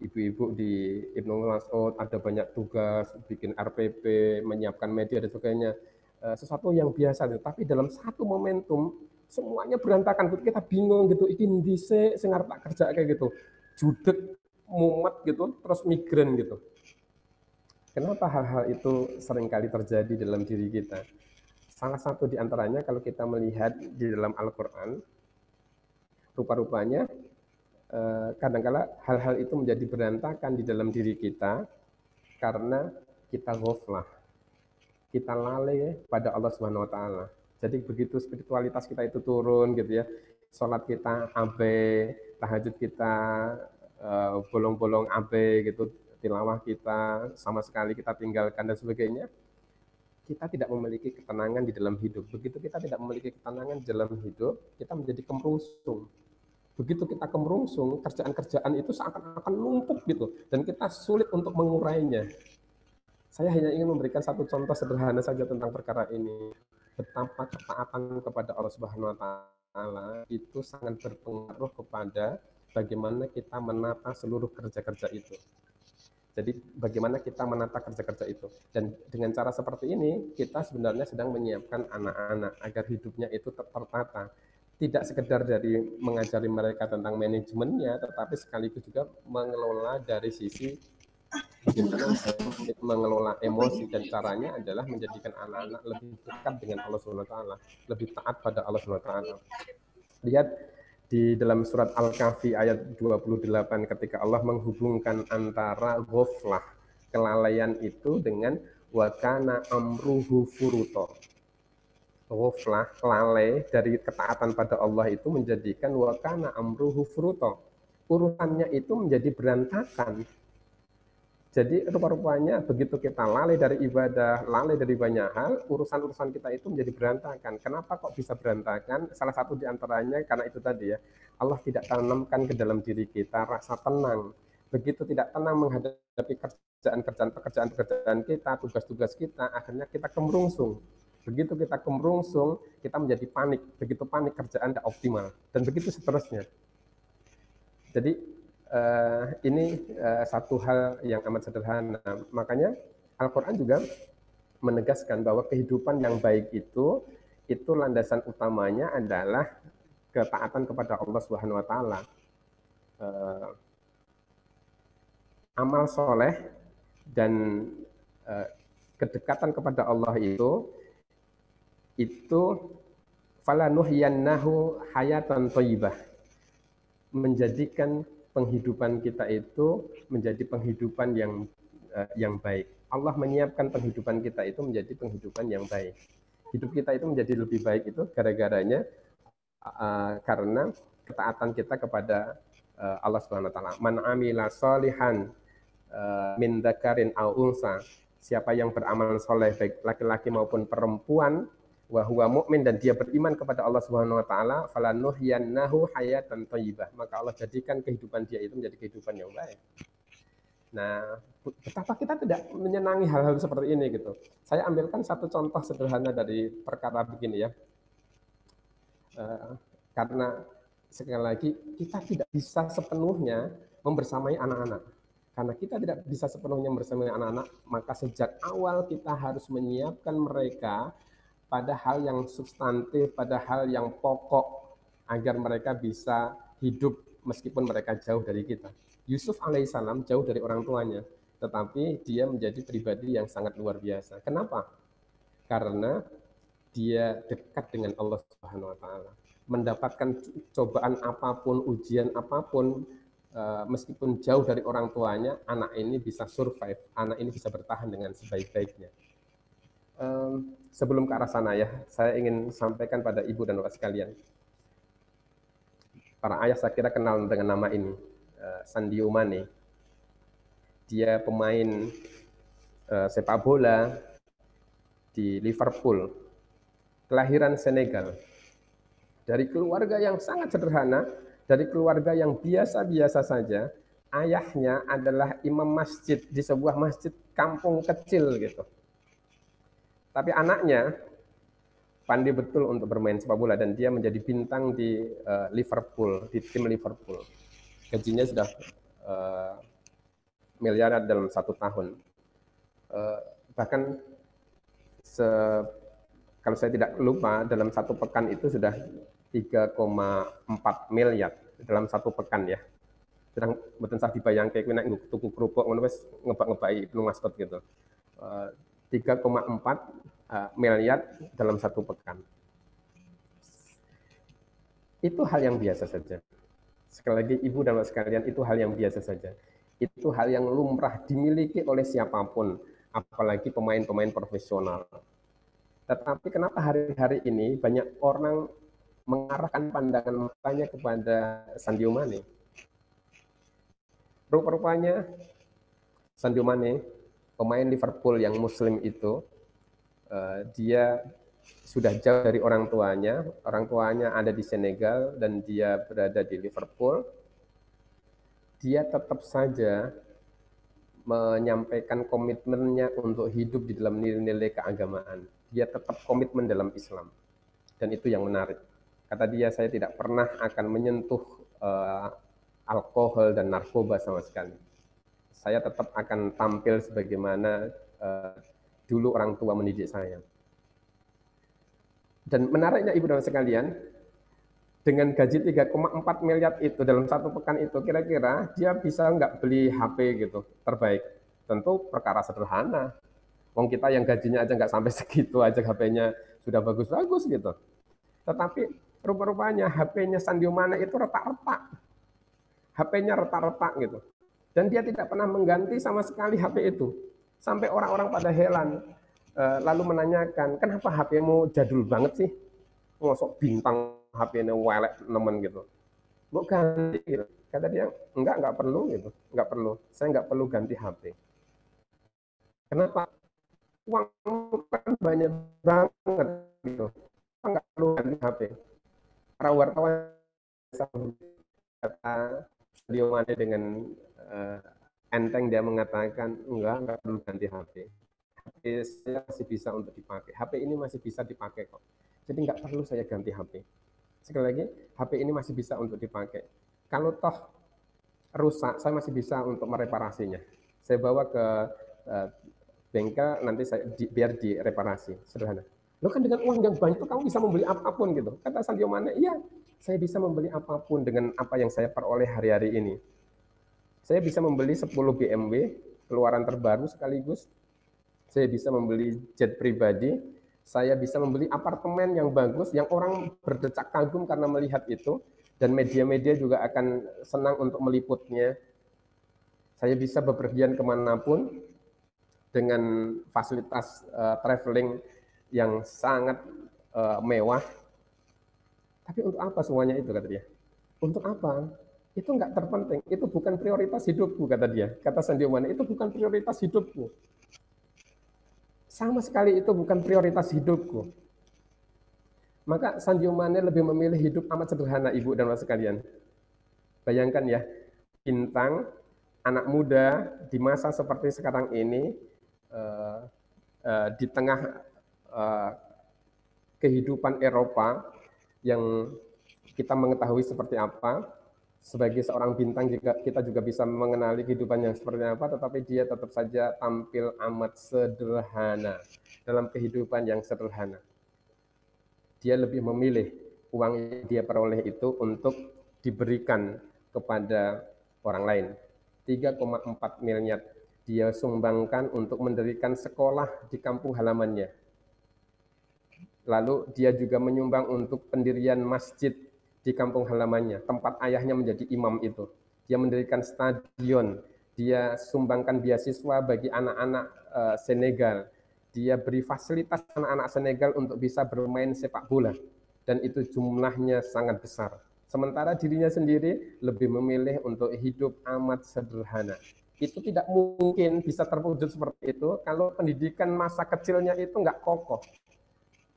ibu-ibu di Ibnu Mas'ud ada banyak tugas, bikin RPP, menyiapkan media dan sebagainya. Eh, sesuatu yang biasa, tapi dalam satu momentum semuanya berantakan, kita bingung gitu, ini dice sing tak kerja kayak gitu. Judek, mumet gitu, terus migran gitu. Kenapa hal-hal itu sering kali terjadi dalam diri kita? Salah satu di antaranya kalau kita melihat di dalam Al-Quran, rupa-rupanya Eh, kadangkala hal-hal itu menjadi berantakan di dalam diri kita karena kita ghaflah. kita lalai pada Allah Subhanahu wa taala. Jadi begitu spiritualitas kita itu turun gitu ya. Salat kita abe, tahajud kita eh, bolong-bolong abe gitu, tilawah kita sama sekali kita tinggalkan dan sebagainya. Kita tidak memiliki ketenangan di dalam hidup. Begitu kita tidak memiliki ketenangan di dalam hidup, kita menjadi kemerungsung. Begitu kita kemerungsung, kerjaan-kerjaan itu seakan-akan numpuk gitu dan kita sulit untuk mengurainya. Saya hanya ingin memberikan satu contoh sederhana saja tentang perkara ini. Betapa ketaatan kepada Allah Subhanahu wa taala itu sangat berpengaruh kepada bagaimana kita menata seluruh kerja-kerja itu. Jadi bagaimana kita menata kerja-kerja itu. Dan dengan cara seperti ini, kita sebenarnya sedang menyiapkan anak-anak agar hidupnya itu tertata. Tidak sekedar dari mengajari mereka tentang manajemennya, tetapi sekaligus juga mengelola dari sisi bagaimana mengelola emosi dan caranya adalah menjadikan anak-anak lebih dekat dengan Allah taala, lebih taat pada Allah taala. Lihat di dalam surat Al-Kahfi ayat 28 ketika Allah menghubungkan antara ghaflah, kelalaian itu dengan wakana amruhu furuto. Ghaflah, lalai dari ketaatan pada Allah itu menjadikan wakana amruhu furuto. Urutannya itu menjadi berantakan, jadi rupa-rupanya begitu kita lalai dari ibadah, lalai dari banyak hal, urusan-urusan kita itu menjadi berantakan. Kenapa kok bisa berantakan? Salah satu di antaranya karena itu tadi ya, Allah tidak tanamkan ke dalam diri kita rasa tenang. Begitu tidak tenang menghadapi kerjaan-kerjaan, pekerjaan-pekerjaan kita, tugas-tugas kita, akhirnya kita kemerungsung. Begitu kita kemerungsung, kita menjadi panik. Begitu panik, kerjaan tidak optimal. Dan begitu seterusnya. Jadi uh, ini uh, satu hal yang amat sederhana. Makanya Al-Quran juga menegaskan bahwa kehidupan yang baik itu itu landasan utamanya adalah ketaatan kepada Allah Subhanahu wa taala. Uh, amal soleh dan uh, kedekatan kepada Allah itu itu falanuhyannahu hayatan thayyibah menjadikan penghidupan kita itu menjadi penghidupan yang uh, yang baik. Allah menyiapkan penghidupan kita itu menjadi penghidupan yang baik. Hidup kita itu menjadi lebih baik itu gara-garanya uh, karena ketaatan kita kepada uh, Allah Subhanahu wa taala. Man amila solihan uh, min dzakarin au unsa. Siapa yang beramal soleh baik laki-laki maupun perempuan wa huwa mu'min dan dia beriman kepada Allah Subhanahu wa taala falanuhyannahu hayatan thayyibah maka Allah jadikan kehidupan dia itu menjadi kehidupan yang baik. Nah, betapa kita tidak menyenangi hal-hal seperti ini gitu. Saya ambilkan satu contoh sederhana dari perkara begini ya. Uh, karena sekali lagi kita tidak bisa sepenuhnya membersamai anak-anak. Karena kita tidak bisa sepenuhnya membersamai anak-anak, maka sejak awal kita harus menyiapkan mereka pada hal yang substantif, pada hal yang pokok agar mereka bisa hidup meskipun mereka jauh dari kita. Yusuf alaihissalam jauh dari orang tuanya, tetapi dia menjadi pribadi yang sangat luar biasa. Kenapa? Karena dia dekat dengan Allah Subhanahu wa taala. Mendapatkan cobaan apa pun, ujian apa pun, eh, meskipun jauh dari orang tuanya, anak ini bisa survive, anak ini bisa bertahan dengan sebaik-baiknya sebelum ke arah sana ya, saya ingin sampaikan pada ibu dan bapak sekalian. Para ayah saya kira kenal dengan nama ini, uh, Sandi Umane. Dia pemain uh, sepak bola di Liverpool, kelahiran Senegal. Dari keluarga yang sangat sederhana, dari keluarga yang biasa-biasa saja, ayahnya adalah imam masjid di sebuah masjid kampung kecil gitu tapi anaknya pandai betul untuk bermain sepak bola dan dia menjadi bintang di uh, Liverpool, di tim Liverpool. Gajinya sudah uh, miliaran dalam satu tahun. Uh, bahkan se, kalau saya tidak lupa dalam satu pekan itu sudah 3,4 miliar dalam satu pekan ya. Sedang betul sah dibayangkan kena tuku kerupuk ngebak-ngebai belum masuk gitu. 3,4 uh, miliar dalam satu pekan. Itu hal yang biasa saja. Sekali lagi ibu dan bapak sekalian itu hal yang biasa saja. Itu hal yang lumrah dimiliki oleh siapa pun. apalagi pemain-pemain profesional. Tetapi kenapa hari-hari ini banyak orang mengarahkan pandangan matanya kepada Sadio Mane? Rupa-rupanya Sadio Mane, pemain Liverpool yang muslim itu, uh, dia sudah jauh dari orang tuanya, orang tuanya ada di Senegal dan dia berada di Liverpool. Dia tetap saja menyampaikan komitmennya untuk hidup di dalam nilai-nilai keagamaan. Dia tetap komitmen dalam Islam. Dan itu yang menarik. Kata dia, saya tidak pernah akan menyentuh uh, alkohol dan narkoba sama sekali. Saya tetap akan tampil sebagaimana uh, dulu orang tua mendidik saya. Dan menariknya Ibu dan sekalian, dengan gaji 3,4 miliar itu dalam satu pekan itu kira-kira dia bisa nggak beli HP gitu terbaik tentu perkara sederhana Wong kita yang gajinya aja nggak sampai segitu aja HP-nya sudah bagus-bagus gitu tetapi rupa-rupanya HP-nya Sandio Mane itu retak-retak HP-nya retak-retak gitu. Dan dia tidak pernah mengganti sama sekali HP itu. Sampai orang-orang pada heran. Eh, lalu menanyakan, kenapa HP-mu jadul banget sih? Ngosok bintang HP-nya welek nemen gitu. Bukan gitu. Kata dia, enggak, enggak perlu gitu. Enggak perlu. Saya enggak perlu ganti HP. Kenapa? Uang kan banyak banget gitu. Enggak perlu ganti HP. Para wartawan kata Sadio Mane dengan uh, enteng dia mengatakan enggak enggak perlu ganti HP. HP saya masih bisa untuk dipakai. HP ini masih bisa dipakai kok. Jadi enggak perlu saya ganti HP. Sekali lagi, HP ini masih bisa untuk dipakai. Kalau toh rusak, saya masih bisa untuk mereparasinya. Saya bawa ke uh, bengkel, nanti saya di, biar direparasi. Sederhana. Lo kan dengan uang yang banyak itu kamu bisa membeli apa pun gitu. Kata Sadio Mane, iya saya bisa membeli apa pun dengan apa yang saya peroleh hari-hari ini. Saya bisa membeli 10 BMW, keluaran terbaru sekaligus. Saya bisa membeli jet pribadi, saya bisa membeli apartemen yang bagus, yang orang berdecak kagum karena melihat itu, dan media-media juga akan senang untuk meliputnya. Saya bisa bepergian ke mana pun dengan fasilitas uh, traveling yang sangat uh, mewah, tapi untuk apa semuanya itu kata dia? Untuk apa? Itu enggak terpenting. Itu bukan prioritas hidupku kata dia. Kata Sandio Mane, itu bukan prioritas hidupku. Sama sekali itu bukan prioritas hidupku. Maka Sandio Mane lebih memilih hidup amat sederhana ibu dan bapak sekalian. Bayangkan ya, bintang anak muda di masa seperti sekarang ini uh, uh, di tengah uh, kehidupan Eropa yang kita mengetahui seperti apa, sebagai seorang bintang juga kita juga bisa mengenali kehidupan yang seperti apa, tetapi dia tetap saja tampil amat sederhana dalam kehidupan yang sederhana. Dia lebih memilih uang yang dia peroleh itu untuk diberikan kepada orang lain. 3,4 miliar dia sumbangkan untuk mendirikan sekolah di kampung halamannya Lalu dia juga menyumbang untuk pendirian masjid di kampung halamannya, tempat ayahnya menjadi imam itu. Dia mendirikan stadion, dia sumbangkan beasiswa bagi anak-anak uh, Senegal. Dia beri fasilitas anak-anak Senegal untuk bisa bermain sepak bola. Dan itu jumlahnya sangat besar. Sementara dirinya sendiri lebih memilih untuk hidup amat sederhana. Itu tidak mungkin bisa terwujud seperti itu kalau pendidikan masa kecilnya itu nggak kokoh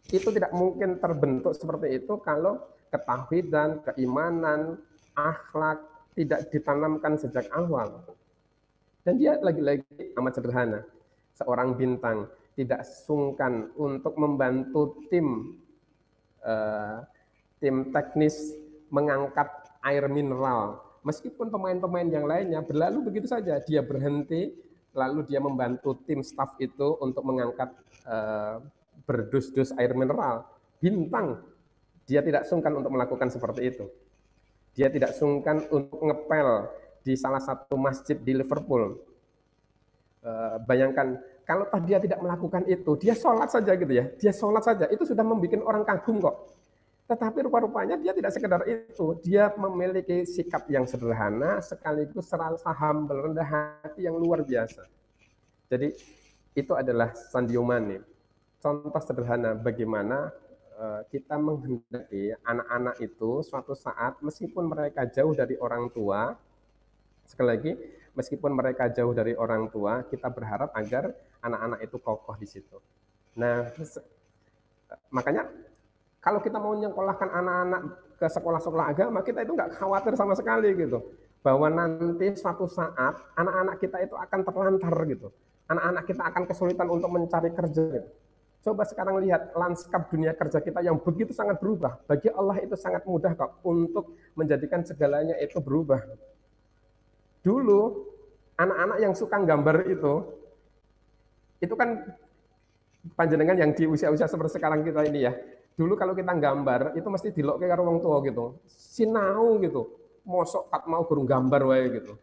itu tidak mungkin terbentuk seperti itu kalau ketahuan, keimanan, akhlak tidak ditanamkan sejak awal. Dan dia lagi-lagi amat sederhana. Seorang bintang tidak sungkan untuk membantu tim uh, tim teknis mengangkat air mineral. Meskipun pemain-pemain yang lainnya berlalu begitu saja, dia berhenti lalu dia membantu tim staff itu untuk mengangkat uh, berdus-dus air mineral, bintang. Dia tidak sungkan untuk melakukan seperti itu. Dia tidak sungkan untuk ngepel di salah satu masjid di Liverpool. Eh, bayangkan, kalau dia tidak melakukan itu, dia sholat saja gitu ya, dia sholat saja, itu sudah membuat orang kagum kok. Tetapi rupa-rupanya dia tidak sekedar itu, dia memiliki sikap yang sederhana sekaligus serasa humble, rendah hati yang luar biasa. Jadi itu adalah Sandio Mane. Contoh sederhana bagaimana eh, kita menghendaki anak-anak itu suatu saat meskipun mereka jauh dari orang tua, sekali lagi meskipun mereka jauh dari orang tua, kita berharap agar anak-anak itu kokoh di situ. Nah, makanya kalau kita mau nyekolahkan anak-anak ke sekolah-sekolah agama, kita itu nggak khawatir sama sekali gitu. Bahwa nanti suatu saat anak-anak kita itu akan terlantar gitu. Anak-anak kita akan kesulitan untuk mencari kerja gitu. Coba sekarang lihat lanskap dunia kerja kita yang begitu sangat berubah. Bagi Allah itu sangat mudah kok untuk menjadikan segalanya itu berubah. Dulu anak-anak yang suka gambar itu, itu kan panjenengan yang di usia-usia seperti sekarang kita ini ya, dulu kalau kita gambar itu mesti dilok ke wong tua gitu. Sinau gitu. Mosok kat mau gurung gambar wae gitu.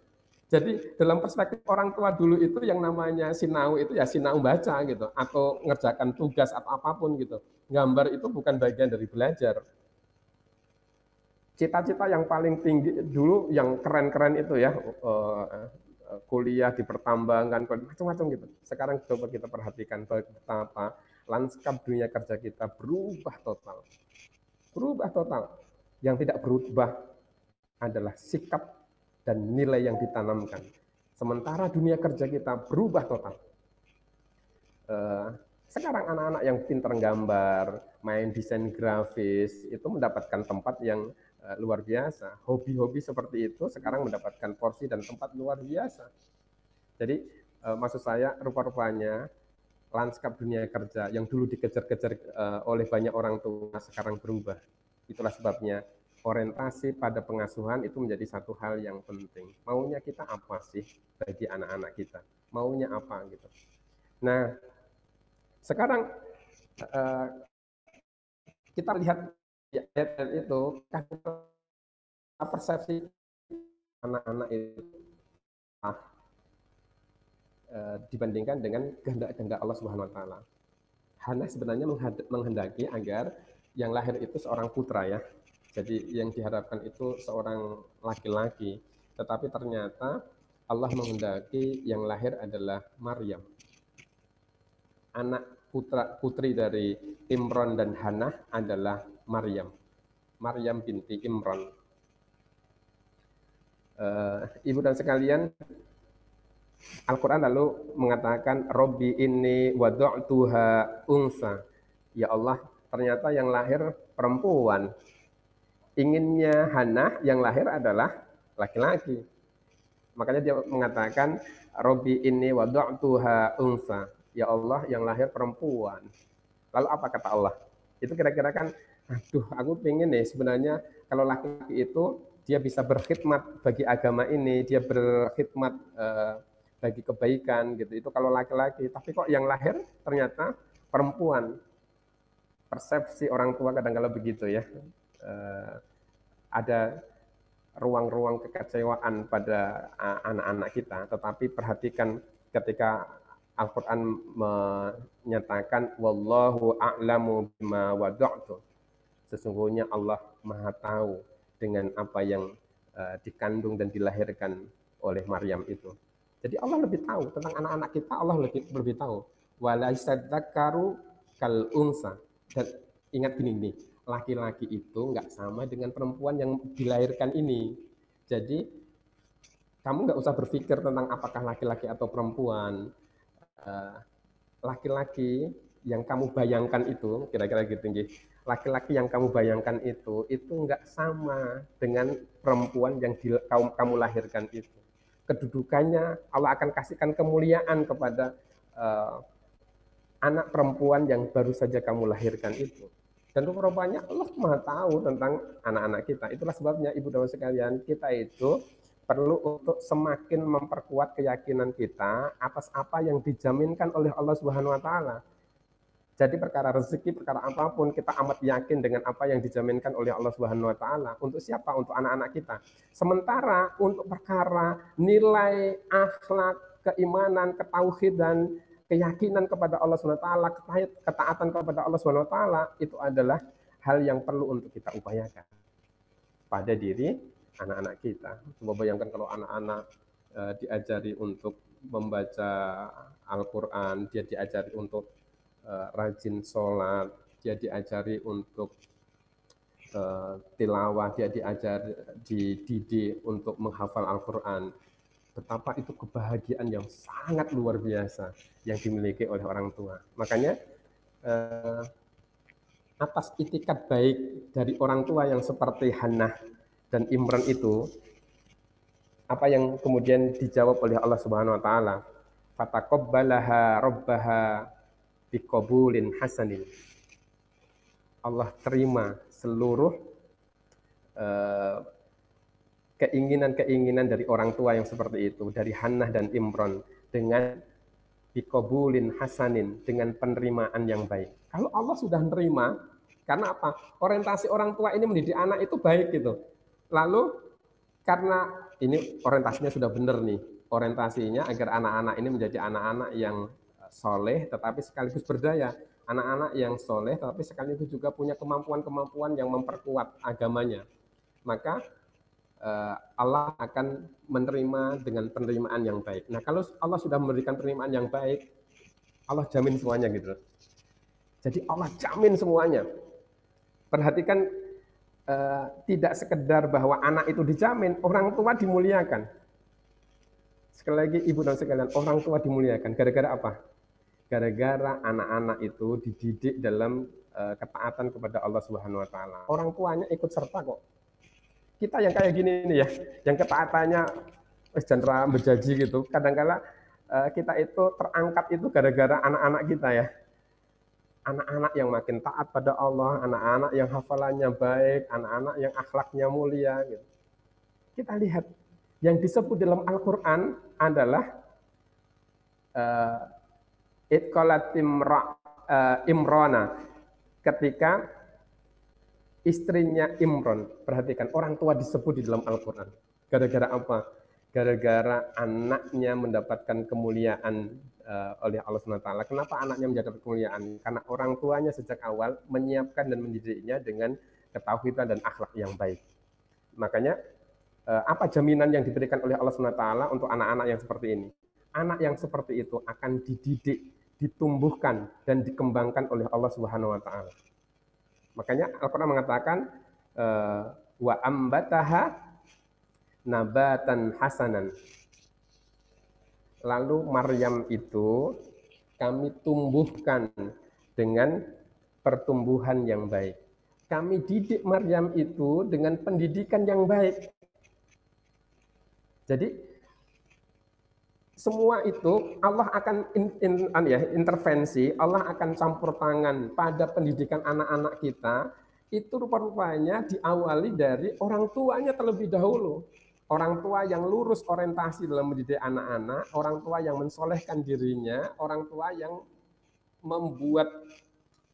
Jadi dalam perspektif orang tua dulu itu yang namanya sinau itu ya sinau baca gitu atau ngerjakan tugas atau apa pun gitu. Gambar itu bukan bagian dari belajar. Cita-cita yang paling tinggi dulu yang keren-keren itu ya eh, kuliah di pertambangan macam-macam gitu. Sekarang coba kita perhatikan betapa lanskap dunia kerja kita berubah total. Berubah total. Yang tidak berubah adalah sikap dan nilai yang ditanamkan. Sementara dunia kerja kita berubah total. Eh, sekarang anak-anak yang pintar gambar, main desain grafis, itu mendapatkan tempat yang eh, luar biasa. Hobi-hobi seperti itu sekarang mendapatkan porsi dan tempat luar biasa. Jadi eh, maksud saya rupa-rupanya lanskap dunia kerja yang dulu dikejar-kejar oleh banyak orang tua sekarang berubah. Itulah sebabnya orientasi pada pengasuhan itu menjadi satu hal yang penting. Maunya kita apa sih bagi anak-anak kita? Maunya apa gitu. Nah, sekarang uh, kita lihat ya, itu persepsi anak-anak itu ah, Eh, dibandingkan dengan kehendak-kehendak Allah Subhanahu wa taala. Hana sebenarnya menghendaki agar yang lahir itu seorang putra ya. Jadi yang diharapkan itu seorang laki-laki, tetapi ternyata Allah menghendaki yang lahir adalah Maryam. Anak putra putri dari Imron dan Hana adalah Maryam. Maryam binti Imron. Uh, Ibu dan sekalian, Al-Quran lalu mengatakan, Robbi ini wadu'tuha unsa. Ya Allah, ternyata yang lahir perempuan. Inginnya Hana, yang lahir adalah laki-laki. Makanya dia mengatakan, Robbi ini wadu'tuha unsa. Ya Allah, yang lahir perempuan. Lalu apa kata Allah? Itu kira-kira kan, aduh aku pengen nih sebenarnya kalau laki-laki itu dia bisa berkhidmat bagi agama ini, dia berkhidmat uh, bagi kebaikan gitu. Itu kalau laki-laki, tapi kok yang lahir ternyata perempuan. Persepsi orang tua kadang-kadang begitu ya. Uh, ada ruang-ruang kekecewaan pada anak-anak kita, tetapi perhatikan ketika Al-Quran menyatakan Wallahu a'lamu bima wada'tu. Sesungguhnya Allah maha tahu dengan apa yang uh, dikandung dan dilahirkan oleh Maryam itu. Jadi Allah lebih tahu tentang anak-anak kita, Allah lebih lebih tahu. Walaisadakaru kal unsa. Dan ingat gini nih, laki-laki itu nggak sama dengan perempuan yang dilahirkan ini. Jadi kamu nggak usah berpikir tentang apakah laki-laki atau perempuan. Eh, laki-laki yang kamu bayangkan itu, kira-kira gitu. Laki-laki yang kamu bayangkan itu, itu nggak sama dengan perempuan yang di, kamu, kamu lahirkan itu kedudukannya, Allah akan kasihkan kemuliaan kepada uh, anak perempuan yang baru saja kamu lahirkan itu. Dan rupanya Allah Maha tahu tentang anak-anak kita. Itulah sebabnya Ibu dan sekalian, kita itu perlu untuk semakin memperkuat keyakinan kita atas apa yang dijaminkan oleh Allah Subhanahu wa taala jadi perkara rezeki, perkara apa pun kita amat yakin dengan apa yang dijaminkan oleh Allah Subhanahu wa taala. Untuk siapa? Untuk anak-anak kita. Sementara untuk perkara nilai akhlak, keimanan, ketauhidan, keyakinan kepada Allah taala, ketaatan kepada Allah taala itu adalah hal yang perlu untuk kita upayakan pada diri anak-anak kita. Coba bayangkan kalau anak-anak uh, diajari untuk membaca Al-Quran, dia diajari untuk uh, rajin sholat, dia diajari untuk uh, tilawah, dia diajar, dididik untuk menghafal Al-Quran. Betapa itu kebahagiaan yang sangat luar biasa yang dimiliki oleh orang tua. Makanya uh, atas itikat baik dari orang tua yang seperti Hannah dan Imran itu, apa yang kemudian dijawab oleh Allah Subhanahu wa taala fataqabbalaha rabbaha biqabulin hasanin Allah terima seluruh uh, keinginan-keinginan dari orang tua yang seperti itu dari Hannah dan Imran dengan biqabulin hasanin dengan penerimaan yang baik kalau Allah sudah menerima karena apa orientasi orang tua ini mendidik anak itu baik gitu lalu karena ini orientasinya sudah benar nih. Orientasinya agar anak-anak ini menjadi anak-anak yang eh, soleh tetapi sekaligus berdaya. Anak-anak yang soleh tetapi sekaligus juga punya kemampuan-kemampuan yang memperkuat agamanya. Maka Allah akan menerima dengan penerimaan yang baik. Nah kalau Allah sudah memberikan penerimaan yang baik, Allah jamin semuanya gitu. Jadi Allah jamin semuanya. Perhatikan Eh, tidak sekedar bahwa anak itu dijamin, orang tua dimuliakan. Sekali lagi ibu dan sekalian, orang tua dimuliakan. Gara-gara apa? Gara-gara anak-anak itu dididik dalam uh, ketaatan kepada Allah Subhanahu wa taala. Orang tuanya ikut serta kok. Kita yang kayak gini nih ya, yang ketaatannya cenderung berjanji gitu. Kadang-kala uh, kita itu terangkat itu gara-gara anak-anak kita ya anak-anak yang makin taat pada Allah, anak-anak yang hafalannya baik, anak-anak yang akhlaknya mulia. Gitu. Kita lihat yang disebut dalam Al-Quran adalah uh, itqalatimra uh, Imrona ketika istrinya Imron. Perhatikan, orang tua disebut di dalam Al-Quran. Gara-gara apa? Gara-gara anaknya mendapatkan kemuliaan uh, oleh Allah SWT. Kenapa anaknya menjaga kemuliaan? Karena orang tuanya sejak awal menyiapkan dan mendidiknya dengan ketauhidan dan akhlak yang baik. Makanya uh, apa jaminan yang diberikan oleh Allah SWT untuk anak-anak yang seperti ini? Anak yang seperti itu akan dididik, ditumbuhkan dan dikembangkan oleh Allah Subhanahu wa taala. Makanya Al-Qur'an mengatakan uh, wa ambataha nabatan hasanan Lalu Maryam itu kami tumbuhkan dengan pertumbuhan yang baik. Kami didik Maryam itu dengan pendidikan yang baik. Jadi semua itu Allah akan in, in, ya, intervensi, Allah akan campur tangan pada pendidikan anak-anak kita. Itu rupa-rupanya diawali dari orang tuanya terlebih dahulu orang tua yang lurus orientasi dalam mendidik anak-anak, orang tua yang mensolehkan dirinya, orang tua yang membuat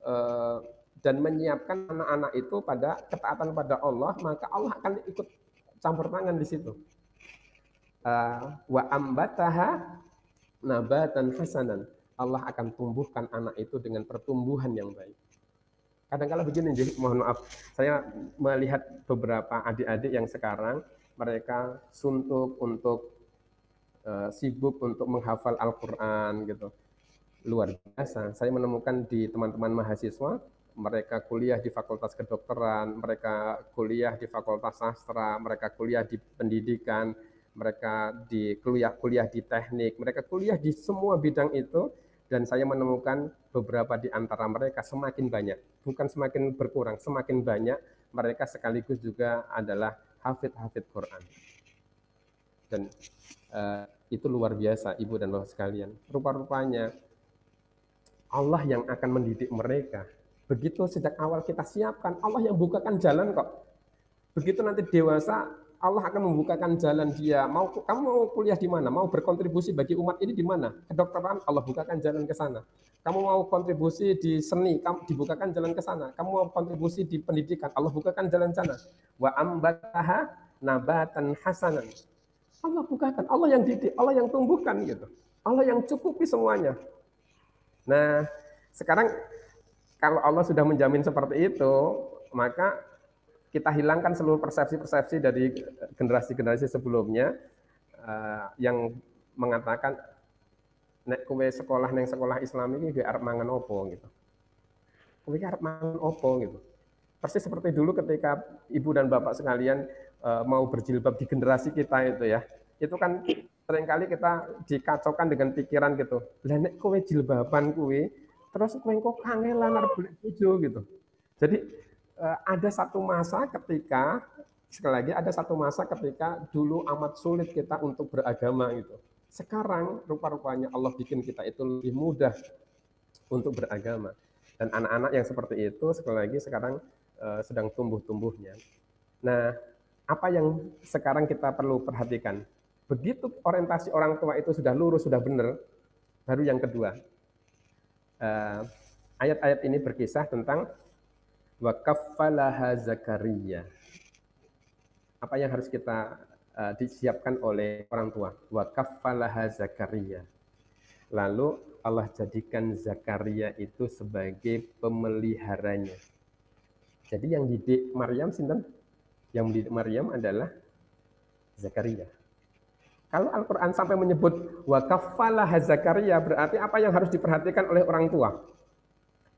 uh, dan menyiapkan anak-anak itu pada ketaatan pada Allah, maka Allah akan ikut campur tangan di situ. Uh, wa ambataha nabatan hasanan. Allah akan tumbuhkan anak itu dengan pertumbuhan yang baik. Kadang-kala begini, jadi mohon maaf, saya melihat beberapa adik-adik yang sekarang mereka suntuk untuk uh, sibuk untuk menghafal Al-Quran gitu. Luar biasa. Saya menemukan di teman-teman mahasiswa, mereka kuliah di fakultas kedokteran, mereka kuliah di fakultas sastra, mereka kuliah di pendidikan, mereka di kuliah kuliah di teknik, mereka kuliah di semua bidang itu dan saya menemukan beberapa di antara mereka semakin banyak, bukan semakin berkurang, semakin banyak mereka sekaligus juga adalah hafid-hafid Quran. Dan uh, itu luar biasa Ibu dan Bapak sekalian. Rupa-rupanya Allah yang akan mendidik mereka. Begitu sejak awal kita siapkan, Allah yang bukakan jalan kok. Begitu nanti dewasa, Allah akan membukakan jalan dia. Mau kamu mau kuliah di mana? Mau berkontribusi bagi umat ini di mana? Kedokteran Allah bukakan jalan ke sana. Kamu mau kontribusi di seni, kamu dibukakan jalan ke sana. Kamu mau kontribusi di pendidikan, Allah bukakan jalan sana. Wa ambataha nabatan hasanan. Allah bukakan, Allah yang didik, Allah yang tumbuhkan gitu. Allah yang cukupi semuanya. Nah, sekarang kalau Allah sudah menjamin seperti itu, maka kita hilangkan seluruh persepsi-persepsi dari generasi-generasi sebelumnya uh, yang mengatakan nek kowe sekolah neng sekolah Islam ini kowe arep mangan opo gitu. Kowe arep mangan opo gitu. Persis seperti dulu ketika ibu dan bapak sekalian uh, mau berjilbab di generasi kita itu ya. Itu kan sering kali kita dikacaukan dengan pikiran gitu. Lah nek kowe jilbaban kowe terus kowe kok kangelan arep bojo gitu. Jadi ada satu masa ketika sekali lagi ada satu masa ketika dulu amat sulit kita untuk beragama gitu sekarang rupa-rupanya Allah bikin kita itu lebih mudah untuk beragama. Dan anak-anak yang seperti itu sekali lagi sekarang uh, sedang tumbuh-tumbuhnya. Nah, apa yang sekarang kita perlu perhatikan? Begitu orientasi orang tua itu sudah lurus, sudah benar, baru yang kedua. Uh, ayat-ayat ini berkisah tentang wakafalaha Zakaria. Apa yang harus kita uh, disiapkan oleh orang tua. Wa kaffalaha Zakaria. Lalu Allah jadikan Zakaria itu sebagai pemeliharanya. Jadi yang didik Maryam sinten? Yang mendidik Maryam adalah Zakaria. Kalau Al-Quran sampai menyebut wa kaffalaha Zakaria berarti apa yang harus diperhatikan oleh orang tua?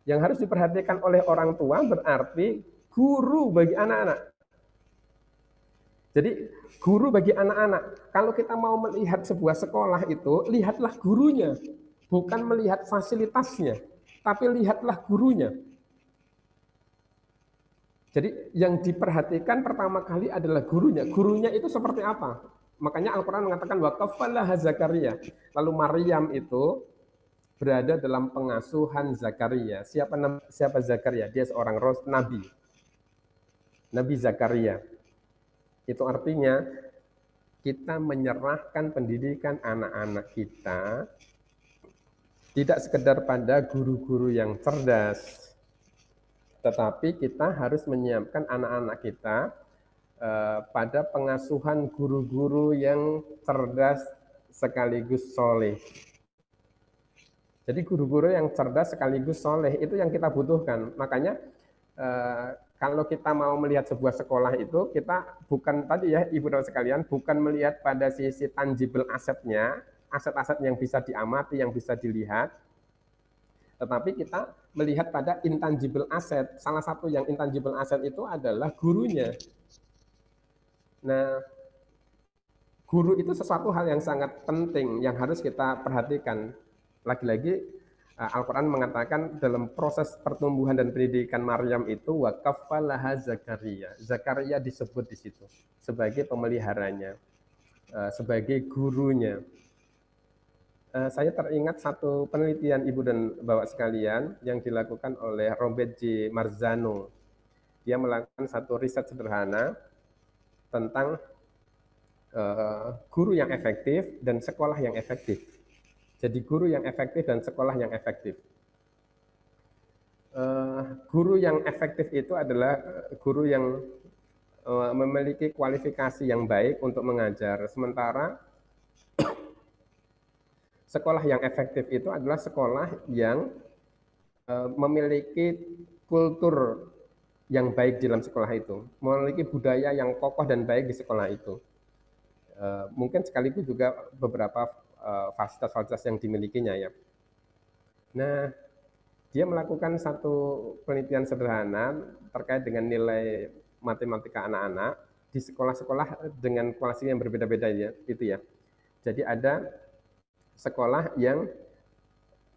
Yang harus diperhatikan oleh orang tua berarti guru bagi anak-anak. Jadi guru bagi anak-anak, kalau kita mau melihat sebuah sekolah itu, lihatlah gurunya, bukan melihat fasilitasnya, tapi lihatlah gurunya. Jadi yang diperhatikan pertama kali adalah gurunya. Gurunya itu seperti apa? Makanya Al-Quran mengatakan wakafalah Zakaria. Lalu Maryam itu berada dalam pengasuhan Zakaria. Siapa siapa Zakaria? Dia seorang nabi. Nabi Zakaria. Itu artinya kita menyerahkan pendidikan anak-anak kita tidak sekedar pada guru-guru yang cerdas, tetapi kita harus menyiapkan anak-anak kita eh, pada pengasuhan guru-guru yang cerdas sekaligus soleh. Jadi guru-guru yang cerdas sekaligus soleh itu yang kita butuhkan. Makanya eh, kalau kita mau melihat sebuah sekolah itu, kita bukan tadi ya Ibu dan sekalian, bukan melihat pada sisi tangible asetnya, aset-aset yang bisa diamati, yang bisa dilihat, tetapi kita melihat pada intangible aset. Salah satu yang intangible aset itu adalah gurunya. Nah, guru itu sesuatu hal yang sangat penting yang harus kita perhatikan. Lagi-lagi Eh, Al-Quran mengatakan dalam proses pertumbuhan dan pendidikan Maryam itu wakafalaha Zakaria. Zakaria disebut di situ sebagai pemeliharanya, eh, sebagai gurunya. Eh, saya teringat satu penelitian ibu dan bapak sekalian yang dilakukan oleh Robert J. Marzano. Dia melakukan satu riset sederhana tentang guru yang efektif dan sekolah yang efektif jadi guru yang efektif dan sekolah yang efektif. Uh, guru yang efektif itu adalah eh, guru yang uh, memiliki kualifikasi yang baik untuk mengajar. Sementara sekolah yang efektif itu adalah sekolah yang uh, memiliki kultur yang baik di dalam sekolah itu, memiliki budaya yang kokoh dan baik di sekolah itu. Uh, mungkin sekaligus juga beberapa fasilitas-fasilitas yang dimilikinya ya. Nah, dia melakukan satu penelitian sederhana terkait dengan nilai matematika anak-anak di sekolah-sekolah dengan kualitas yang berbeda-beda ya, itu ya. Jadi ada sekolah yang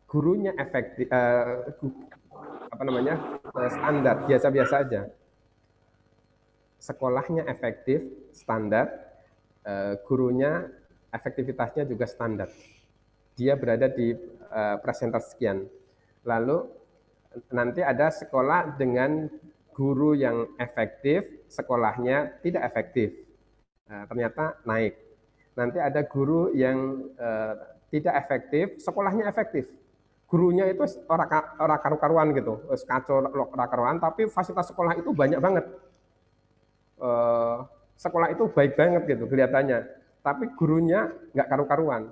gurunya efektif, uh, apa namanya eh, standar biasa-biasa aja. Sekolahnya efektif, standar, uh, gurunya efektivitasnya juga standar. Dia berada di uh, presentasi sekian. Lalu nanti ada sekolah dengan guru yang efektif, sekolahnya tidak efektif. Uh, ternyata naik. Nanti ada guru yang uh, tidak efektif, sekolahnya efektif. Gurunya itu orang orang karu-karuan gitu, kacau orang karuan, tapi fasilitas sekolah itu banyak banget. Uh, sekolah itu baik banget gitu kelihatannya tapi gurunya nggak karu-karuan.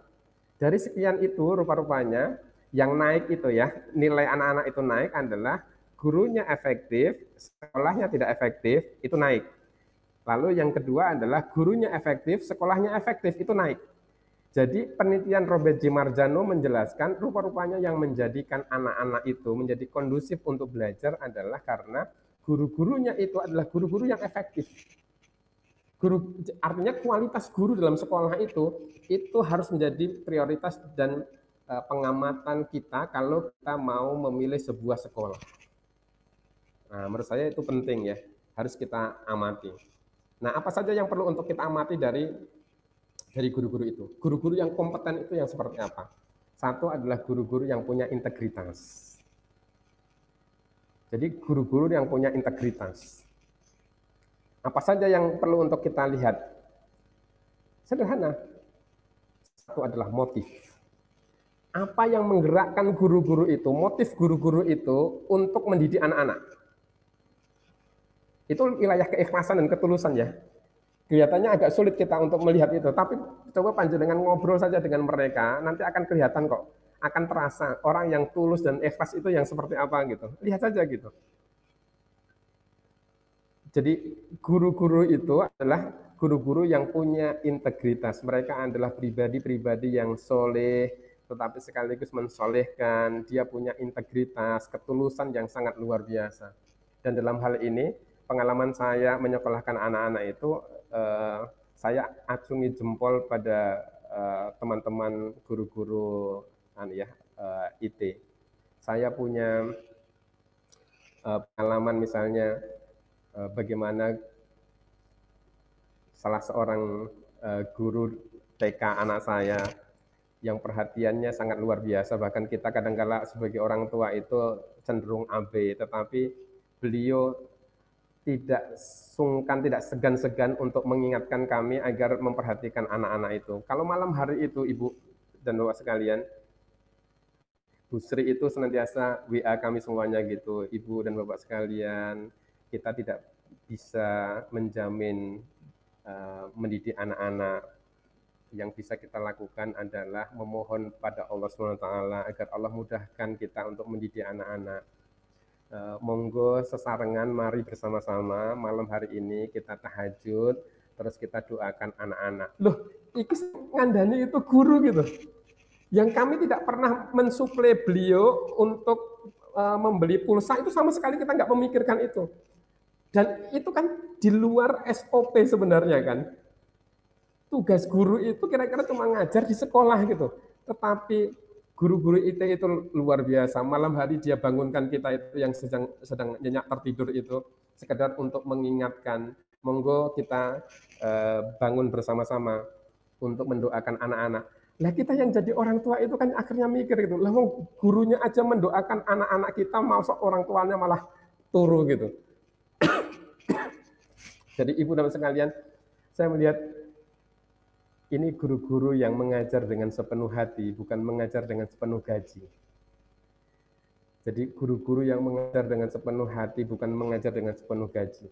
Dari sekian itu rupa-rupanya yang naik itu ya, nilai anak-anak itu naik adalah gurunya efektif, sekolahnya tidak efektif, itu naik. Lalu yang kedua adalah gurunya efektif, sekolahnya efektif, itu naik. Jadi penelitian Robert J. Marjano menjelaskan rupa-rupanya yang menjadikan anak-anak itu menjadi kondusif untuk belajar adalah karena guru-gurunya itu adalah guru-guru yang efektif. Guru artinya kualitas guru dalam sekolah itu itu harus menjadi prioritas dan uh, pengamatan kita kalau kita mau memilih sebuah sekolah. Nah, menurut saya itu penting ya, harus kita amati. Nah, apa saja yang perlu untuk kita amati dari dari guru-guru itu. Guru-guru yang kompeten itu yang seperti apa? Satu adalah guru-guru yang punya integritas. Jadi guru-guru yang punya integritas. Apa saja yang perlu untuk kita lihat? Sederhana. Satu adalah motif. Apa yang menggerakkan guru-guru itu, motif guru-guru itu untuk mendidik anak-anak. Itu wilayah keikhlasan dan ketulusan ya kelihatannya agak sulit kita untuk melihat itu. Tapi coba panjenengan ngobrol saja dengan mereka, nanti akan kelihatan kok, akan terasa orang yang tulus dan ikhlas itu yang seperti apa gitu. Lihat saja gitu. Jadi guru-guru itu adalah guru-guru yang punya integritas. Mereka adalah pribadi-pribadi yang soleh, tetapi sekaligus mensolehkan. Dia punya integritas, ketulusan yang sangat luar biasa. Dan dalam hal ini, pengalaman saya menyekolahkan anak-anak itu uh, saya acungi jempol pada eh, teman-teman uh, guru-guru ya uh, eh, IT. Saya punya uh, pengalaman misalnya bagaimana salah seorang uh, guru TK anak saya yang perhatiannya sangat luar biasa bahkan kita kadang-kala sebagai orang tua itu cenderung AB tetapi beliau tidak sungkan, tidak segan-segan untuk mengingatkan kami agar memperhatikan anak-anak itu. Kalau malam hari itu, Ibu dan Bapak sekalian, Bu Sri itu senantiasa WA kami semuanya gitu, Ibu dan Bapak sekalian, kita tidak bisa menjamin uh, mendidik anak-anak. Yang bisa kita lakukan adalah memohon pada Allah SWT agar Allah mudahkan kita untuk mendidik anak-anak Uh, monggo sesarengan mari bersama-sama malam hari ini kita tahajud terus kita doakan anak-anak. Loh, iki ngandani itu guru gitu. Yang kami tidak pernah mensuplai beliau untuk uh, membeli pulsa itu sama sekali kita nggak memikirkan itu. Dan itu kan di luar SOP sebenarnya kan. Tugas guru itu kira-kira cuma ngajar di sekolah gitu. Tetapi guru-guru IT itu luar biasa. Malam hari dia bangunkan kita itu yang sedang sedang nyenyak tertidur itu sekedar untuk mengingatkan. Monggo kita eh, bangun bersama-sama untuk mendoakan anak-anak. Nah kita yang jadi orang tua itu kan akhirnya mikir gitu. Lah gurunya aja mendoakan anak-anak kita, mau orang tuanya malah turu gitu. Jadi ibu dan sekalian, saya melihat ini guru-guru yang mengajar dengan sepenuh hati, bukan mengajar dengan sepenuh gaji. Jadi guru-guru yang mengajar dengan sepenuh hati, bukan mengajar dengan sepenuh gaji.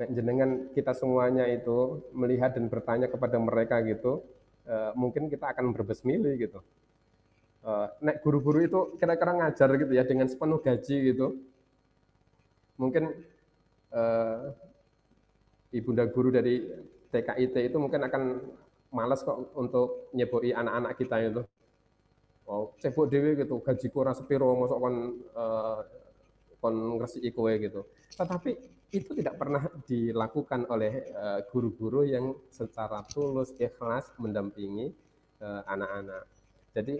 Nah, jenengan kita semuanya itu melihat dan bertanya kepada mereka gitu, uh, mungkin kita akan berbesmili gitu. Uh, nek guru-guru itu kira-kira ngajar gitu ya dengan sepenuh gaji gitu. Mungkin uh, ibunda guru dari TKIT itu mungkin akan malas kok untuk nyeboi anak-anak kita itu. Oh, cebok dewe gitu, gaji kurang sepiro, masuk kon uh, kon ngresi kowe gitu. Tetapi itu tidak pernah dilakukan oleh eh, guru-guru uh, yang secara tulus ikhlas mendampingi eh, anak-anak. Uh, Jadi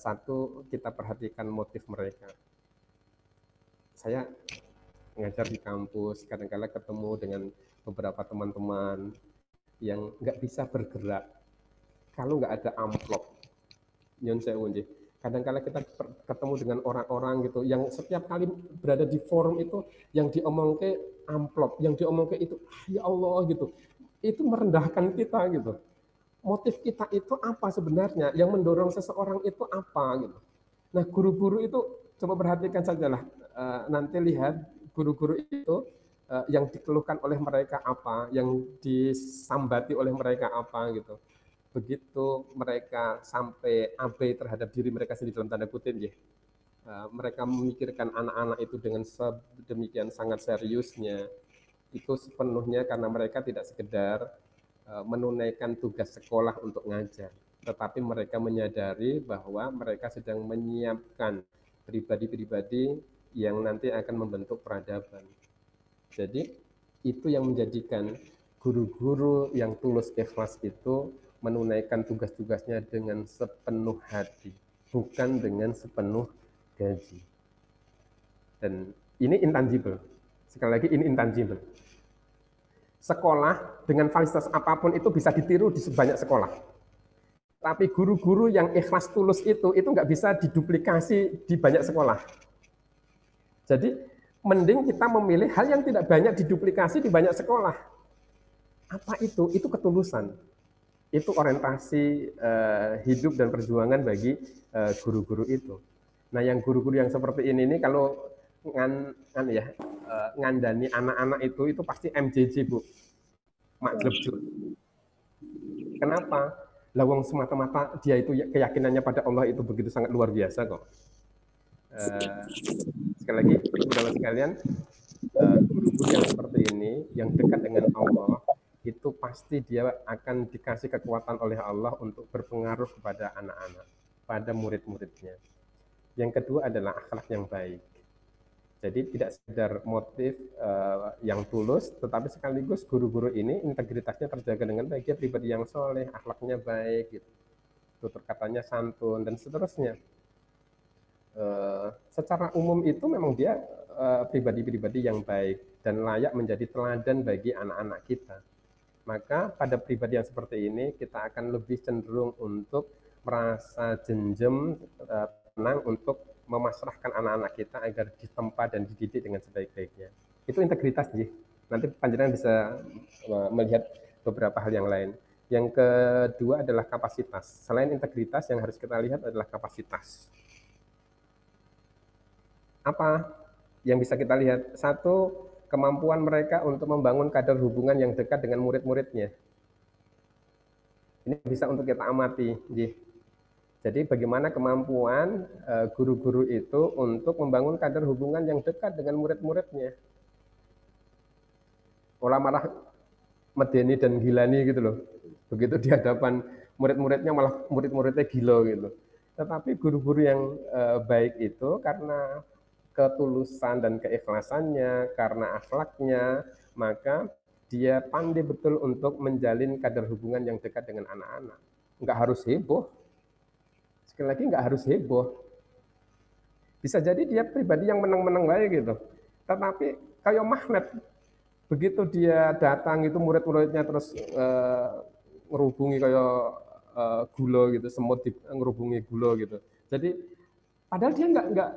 satu kita perhatikan motif mereka. Saya ngajar di kampus, kadang-kadang ketemu dengan beberapa teman-teman yang nggak bisa bergerak kalau nggak ada amplop. Nyon saya Kadang-kala kita ketemu dengan orang-orang gitu yang setiap kali berada di forum itu yang diomong ke amplop, yang diomong ke itu ah, ya Allah gitu. Itu merendahkan kita gitu. Motif kita itu apa sebenarnya? Yang mendorong seseorang itu apa gitu. Nah, guru-guru itu coba perhatikan sajalah. Uh, nanti lihat guru-guru itu uh, yang dikeluhkan oleh mereka apa, yang disambati oleh mereka apa gitu. Begitu mereka sampai abai terhadap diri mereka sendiri dalam tanda kutip ya. Mereka memikirkan anak-anak itu dengan sedemikian sangat seriusnya itu sepenuhnya karena mereka tidak sekedar uh, menunaikan tugas sekolah untuk ngajar, tetapi mereka menyadari bahwa mereka sedang menyiapkan pribadi-pribadi yang nanti akan membentuk peradaban. Jadi itu yang menjadikan guru-guru yang tulus ikhlas itu menunaikan tugas-tugasnya dengan sepenuh hati, bukan dengan sepenuh gaji. Dan ini intangible. Sekali lagi ini intangible. Sekolah dengan fasilitas apa pun itu bisa ditiru di sebanyak sekolah. Tapi guru-guru yang ikhlas tulus itu, itu nggak bisa diduplikasi di banyak sekolah. Jadi mending kita memilih hal yang tidak banyak diduplikasi di banyak sekolah. Apa itu? Itu ketulusan. Itu orientasi uh, hidup dan perjuangan bagi eh, guru-guru uh, itu. Nah, yang guru-guru yang seperti ini nih kalau ngan, ngan ya uh, ngandani anak-anak itu itu pasti MJJ bu mak jebjur kenapa lawang semata-mata dia itu ya, keyakinannya pada Allah itu begitu sangat luar biasa kok uh, sekali lagi saudara sekalian guru-guru uh, yang seperti ini yang dekat dengan Allah itu pasti dia akan dikasih kekuatan oleh Allah untuk berpengaruh kepada anak-anak pada murid-muridnya yang kedua adalah akhlak yang baik jadi tidak sekedar motif uh, yang tulus, tetapi sekaligus guru-guru ini integritasnya terjaga dengan baik. Dia pribadi yang soleh, akhlaknya baik, gitu. tutur katanya santun, dan seterusnya. Uh, secara umum itu memang dia eh, pribadi-pribadi yang baik dan layak menjadi teladan bagi anak-anak kita. Maka pada pribadi yang seperti ini kita akan lebih cenderung untuk merasa jenjem, uh, tenang untuk memasrahkan anak-anak kita agar ditempa dan dididik dengan sebaik-baiknya. Itu integritas, sih. Nanti panjenengan bisa melihat beberapa hal yang lain. Yang kedua adalah kapasitas. Selain integritas, yang harus kita lihat adalah kapasitas. Apa yang bisa kita lihat? Satu, kemampuan mereka untuk membangun kadar hubungan yang dekat dengan murid-muridnya. Ini bisa untuk kita amati. Jadi bagaimana kemampuan eh, guru-guru itu untuk membangun kadar hubungan yang dekat dengan murid-muridnya. Olah marah medeni dan gilani gitu loh. Begitu di hadapan murid-muridnya malah murid-muridnya gila gitu. Tetapi guru-guru yang eh, baik itu karena ketulusan dan keikhlasannya, karena akhlaknya, maka dia pandai betul untuk menjalin kadar hubungan yang dekat dengan anak-anak. Enggak harus heboh, sekali lagi nggak harus heboh. Bisa jadi dia pribadi yang menang-menang baik gitu. Tetapi kayak magnet, begitu dia datang itu murid-muridnya terus uh, ngerubungi kayak uh, gula gitu, semut di, ngerubungi gula gitu. Jadi padahal dia nggak nggak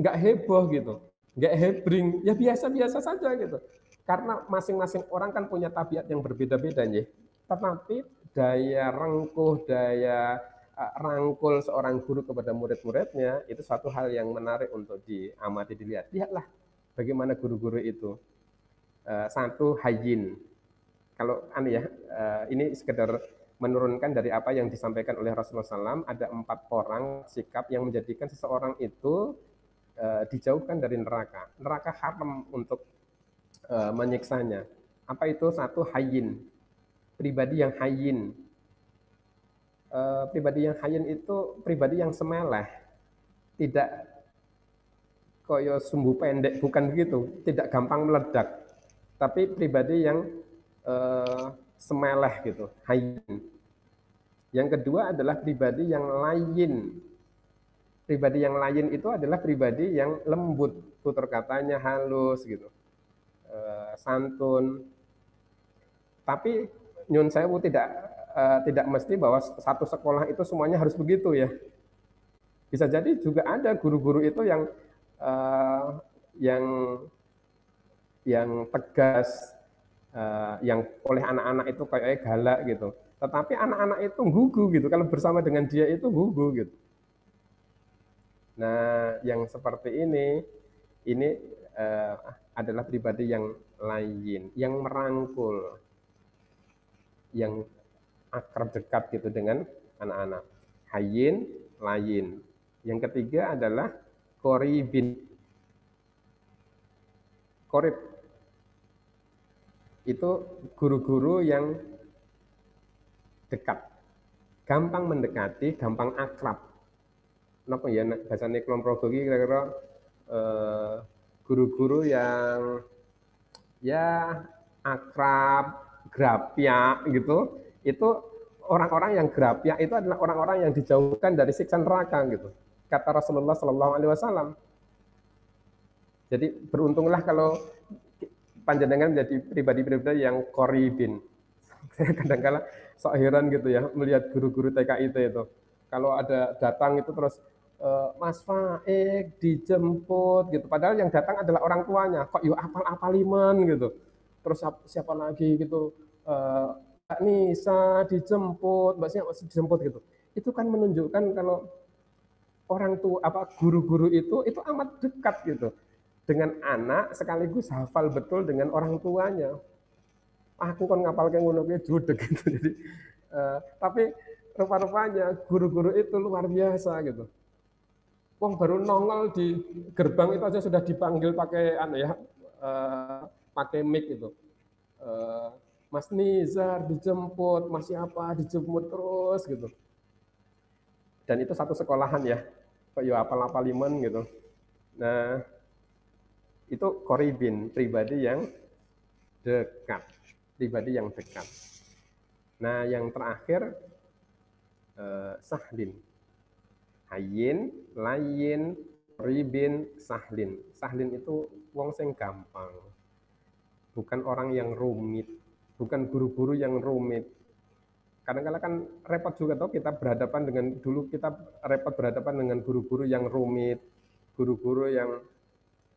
nggak heboh gitu, nggak hebring, ya biasa-biasa saja gitu. Karena masing-masing orang kan punya tabiat yang berbeda-beda nih. Tetapi daya rengkuh, daya Eh, rangkul seorang guru kepada murid-muridnya itu satu hal yang menarik untuk diamati dilihat. Lihatlah bagaimana guru-guru itu. Uh, satu hayin. Kalau aneh ya, uh, ini sekedar menurunkan dari apa yang disampaikan oleh Rasulullah SAW, ada empat orang sikap yang menjadikan seseorang itu uh, dijauhkan dari neraka. Neraka haram untuk uh, menyiksanya. Apa itu? Satu hayin. Pribadi yang hayin, uh, pribadi yang hayin itu pribadi yang semeleh, tidak koyo sumbu pendek, bukan begitu, tidak gampang meledak, tapi pribadi yang uh, semeleh gitu, hayin. Yang kedua adalah pribadi yang lain. Pribadi yang lain itu adalah pribadi yang lembut, tutur katanya halus gitu, uh, santun. Tapi nyun saya tidak uh, tidak mesti bahwa satu sekolah itu semuanya harus begitu ya. Bisa jadi juga ada guru-guru itu yang uh, yang yang tegas, uh, yang oleh anak-anak itu kayak galak gitu. Tetapi anak-anak itu gugu gitu. Kalau bersama dengan dia itu gugu gitu. Nah, yang seperti ini, ini uh, adalah pribadi yang lain, yang merangkul, yang akrab dekat gitu dengan anak-anak. Hayin, lain. Yang ketiga adalah koribin. Korib. Itu guru-guru yang dekat. Gampang mendekati, gampang akrab. Kenapa ya bahasa Neklon Progogi kira-kira eh, guru-guru yang ya akrab, grapia gitu, itu orang-orang yang grapia itu adalah orang-orang yang dijauhkan dari siksa neraka gitu. Kata Rasulullah Shallallahu Alaihi Wasallam. Jadi beruntunglah kalau panjenengan menjadi pribadi-pribadi yang koribin. Saya kadang-kala sok heran gitu ya melihat guru-guru TKIT itu. Kalau ada datang itu terus eh, Mas Faik dijemput gitu. Padahal yang datang adalah orang tuanya. Kok yuk apal-apal iman gitu. Terus siapa lagi gitu. Eh, Mbak Nisa dijemput, Mbak Nisa dijemput gitu. Itu kan menunjukkan kalau orang tua apa guru-guru itu itu amat dekat gitu dengan anak sekaligus hafal betul dengan orang tuanya. Aku kan ngapal kayak ngono judek gitu. Jadi uh, tapi rupa-rupanya guru-guru itu luar biasa gitu. Wong baru nongol di gerbang itu aja sudah dipanggil pakai anu ya, uh, pakai mic itu. Uh, Mas Nizar dijemput, Mas siapa dijemput terus gitu. Dan itu satu sekolahan ya, kok ya apal-apal limen gitu. Nah, itu koribin, pribadi yang dekat. Pribadi yang dekat. Nah, yang terakhir, eh, sahlin. Hayin, layin, ribin, sahlin. Sahlin itu wong sing gampang. Bukan orang yang rumit. Bukan guru-guru yang rumit. Kadang-kadang kan repot juga tuh kita berhadapan dengan dulu kita repot berhadapan dengan guru-guru yang rumit, guru-guru yang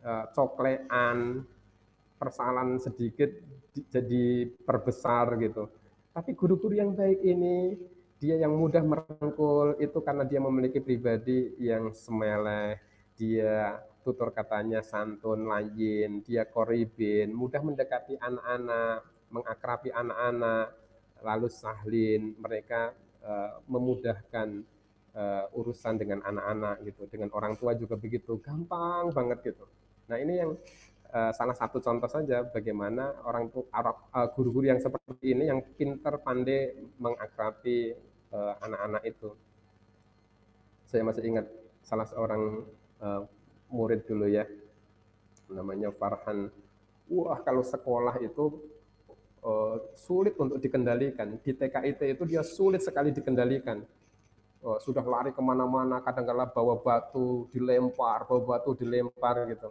Eh, coklean, persoalan sedikit jadi perbesar gitu. Tapi guru-guru yang baik ini, dia yang mudah merangkul itu karena dia memiliki pribadi yang semeleh, dia tutur katanya santun, lain, dia koribin, mudah mendekati anak-anak, mengakrabi anak-anak, lalu sahlin, mereka uh, memudahkan uh, urusan dengan anak-anak gitu, dengan orang tua juga begitu, gampang banget gitu. Nah ini yang uh, salah satu contoh saja bagaimana orang Arab uh, guru-guru yang seperti ini yang pintar pandai uh, anak-anak itu. Saya masih ingat salah seorang uh, murid dulu ya, namanya Farhan. Wah kalau sekolah itu uh, sulit untuk dikendalikan. Di TKIT itu dia sulit sekali dikendalikan. Uh, sudah lari ke mana-mana, kadang-kala bawa batu dilempar, bawa batu dilempar gitu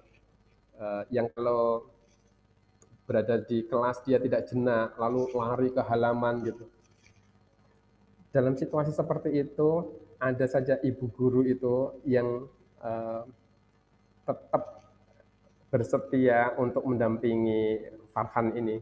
uh, yang kalau berada di kelas dia tidak jenak, lalu lari ke halaman gitu. Dalam situasi seperti itu, ada saja ibu guru itu yang uh, tetap bersetia untuk mendampingi Farhan ini.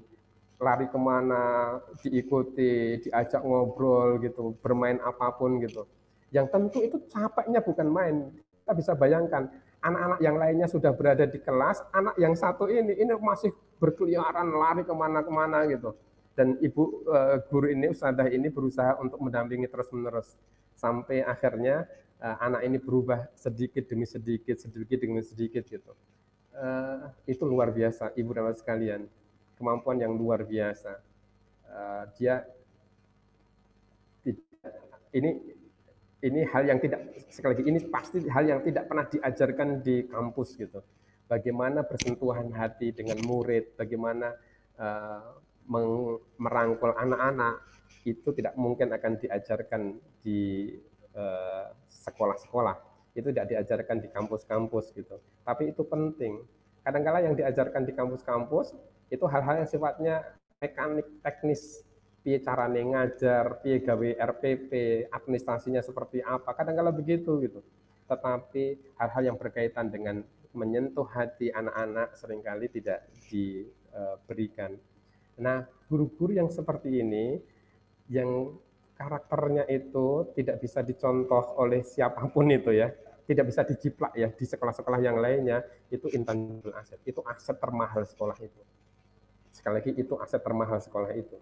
Lari ke mana, diikuti, diajak ngobrol gitu, bermain apa pun gitu. Yang tentu itu capeknya bukan main. Kita bisa bayangkan, anak-anak yang lainnya sudah berada di kelas, anak yang satu ini ini masih berkeliaran lari ke mana-kemana gitu. Dan ibu uh, guru ini, ustadzah ini berusaha untuk mendampingi terus-menerus sampai akhirnya uh, anak ini berubah sedikit demi sedikit, sedikit demi sedikit gitu. Uh, itu luar biasa, ibu dan sekalian, kemampuan yang luar biasa. Uh, dia ini ini hal yang tidak sekali lagi ini pasti hal yang tidak pernah diajarkan di kampus gitu. Bagaimana bersentuhan hati dengan murid, bagaimana uh, merangkul anak-anak itu tidak mungkin akan diajarkan di eh, sekolah-sekolah. Itu tidak diajarkan di kampus-kampus gitu. Tapi itu penting. Kadang-kala yang diajarkan di kampus-kampus itu hal-hal yang sifatnya mekanik teknis piye carane ngajar, piye gawe RPP, administrasinya seperti apa. Kadang-kadang begitu gitu. Tetapi hal-hal yang berkaitan dengan menyentuh hati anak-anak sering kali tidak diberikan. Nah, guru-guru yang seperti ini yang karakternya itu tidak bisa dicontoh oleh siapa pun itu ya, tidak bisa dijiplak ya di sekolah-sekolah yang lainnya, itu intangible aset, itu aset termahal sekolah itu. Sekali lagi itu aset termahal sekolah itu.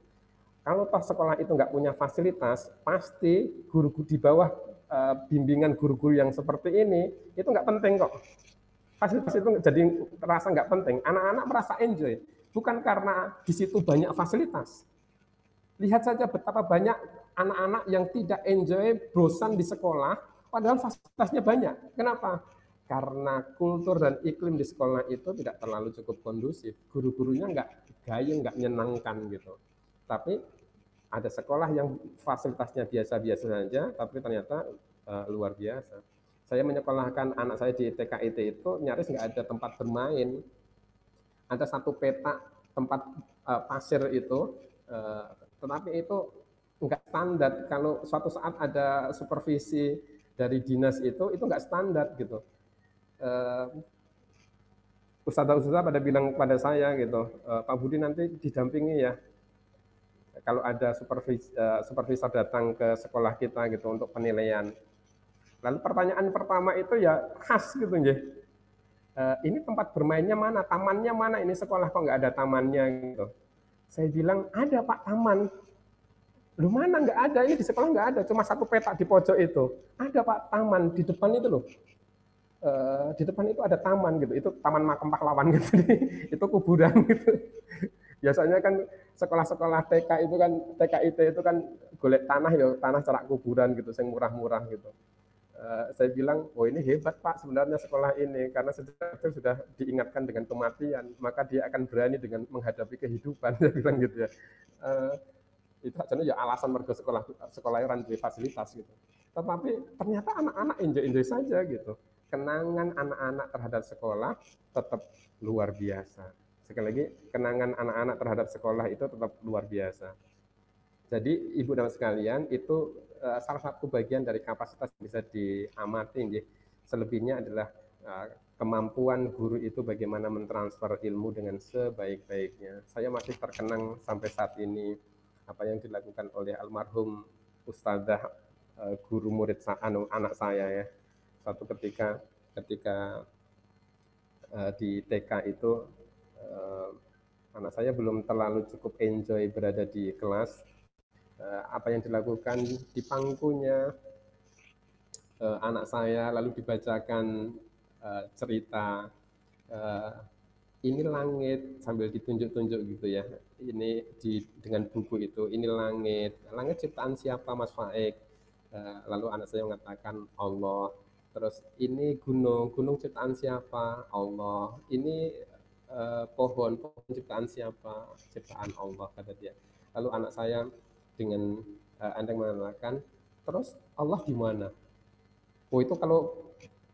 Kalau toh sekolah itu nggak punya fasilitas, pasti guru-guru di bawah uh, bimbingan guru-guru yang seperti ini itu nggak penting kok. Fasilitas itu jadi terasa nggak penting. Anak-anak merasa enjoy, bukan karena di situ banyak fasilitas. Lihat saja betapa banyak anak-anak yang tidak enjoy, bosan di sekolah, padahal fasilitasnya banyak. Kenapa? Karena kultur dan iklim di sekolah itu tidak terlalu cukup kondusif. Guru-gurunya nggak gayung, nggak menyenangkan gitu. Tapi ada sekolah yang fasilitasnya biasa-biasa saja, tapi ternyata uh, luar biasa. Saya menyekolahkan anak saya di TKIT itu nyaris nggak ada tempat bermain. Ada satu peta tempat uh, pasir itu, uh, tetapi itu nggak standar. Kalau suatu saat ada supervisi dari dinas itu, itu nggak standar gitu. Uh, Ustazah-ustazah pada bilang pada saya gitu, Pak Budi nanti didampingi ya. Kalau ada supervis, uh, supervisor datang ke sekolah kita gitu untuk penilaian. Lalu pertanyaan pertama itu ya khas gitu ya. Uh, ini tempat bermainnya mana, tamannya mana, ini sekolah kok nggak ada tamannya gitu. Saya bilang ada Pak taman, Lu mana nggak ada, ini di sekolah nggak ada, cuma satu petak di pojok itu. Ada Pak taman di depan itu loh. E, di depan itu ada taman gitu, itu taman makam pahlawan gitu, itu kuburan gitu. Biasanya kan sekolah-sekolah TK itu kan TK itu itu kan golek tanah ya tanah cerak kuburan gitu, yang murah-murah gitu. Uh, saya bilang, oh ini hebat Pak sebenarnya sekolah ini karena sejak sudah diingatkan dengan kematian, maka dia akan berani dengan menghadapi kehidupan. Saya bilang gitu ya. Uh, itu aja ya alasan mereka sekolah sekolah orang di fasilitas gitu. Tetapi ternyata anak-anak enjoy-enjoy saja gitu. Kenangan anak-anak terhadap sekolah tetap luar biasa. Sekali lagi, kenangan anak-anak terhadap sekolah itu tetap luar biasa. Jadi ibu dan sekalian itu uh, salah satu bagian dari kapasitas bisa diamati. Ya. Selebihnya adalah uh, kemampuan guru itu bagaimana mentransfer ilmu dengan sebaik-baiknya. Saya masih terkenang sampai saat ini apa yang dilakukan oleh almarhum ustazah uh, guru murid anu, anak saya ya. Suatu ketika ketika di TK itu anak saya belum terlalu cukup enjoy berada di kelas. Uh, apa yang dilakukan di pangkunya uh, anak saya lalu dibacakan uh, cerita ini langit sambil ditunjuk-tunjuk gitu ya. Ini di dengan buku itu, ini langit. Langit ciptaan siapa Mas Faik? Lalu anak saya mengatakan Allah. Terus ini gunung, gunung ciptaan siapa? Allah. Ini uh, pohon, pohon ciptaan siapa? Ciptaan Allah kata dia. Lalu anak saya dengan uh, anda mengatakan, terus Allah di mana? Oh itu kalau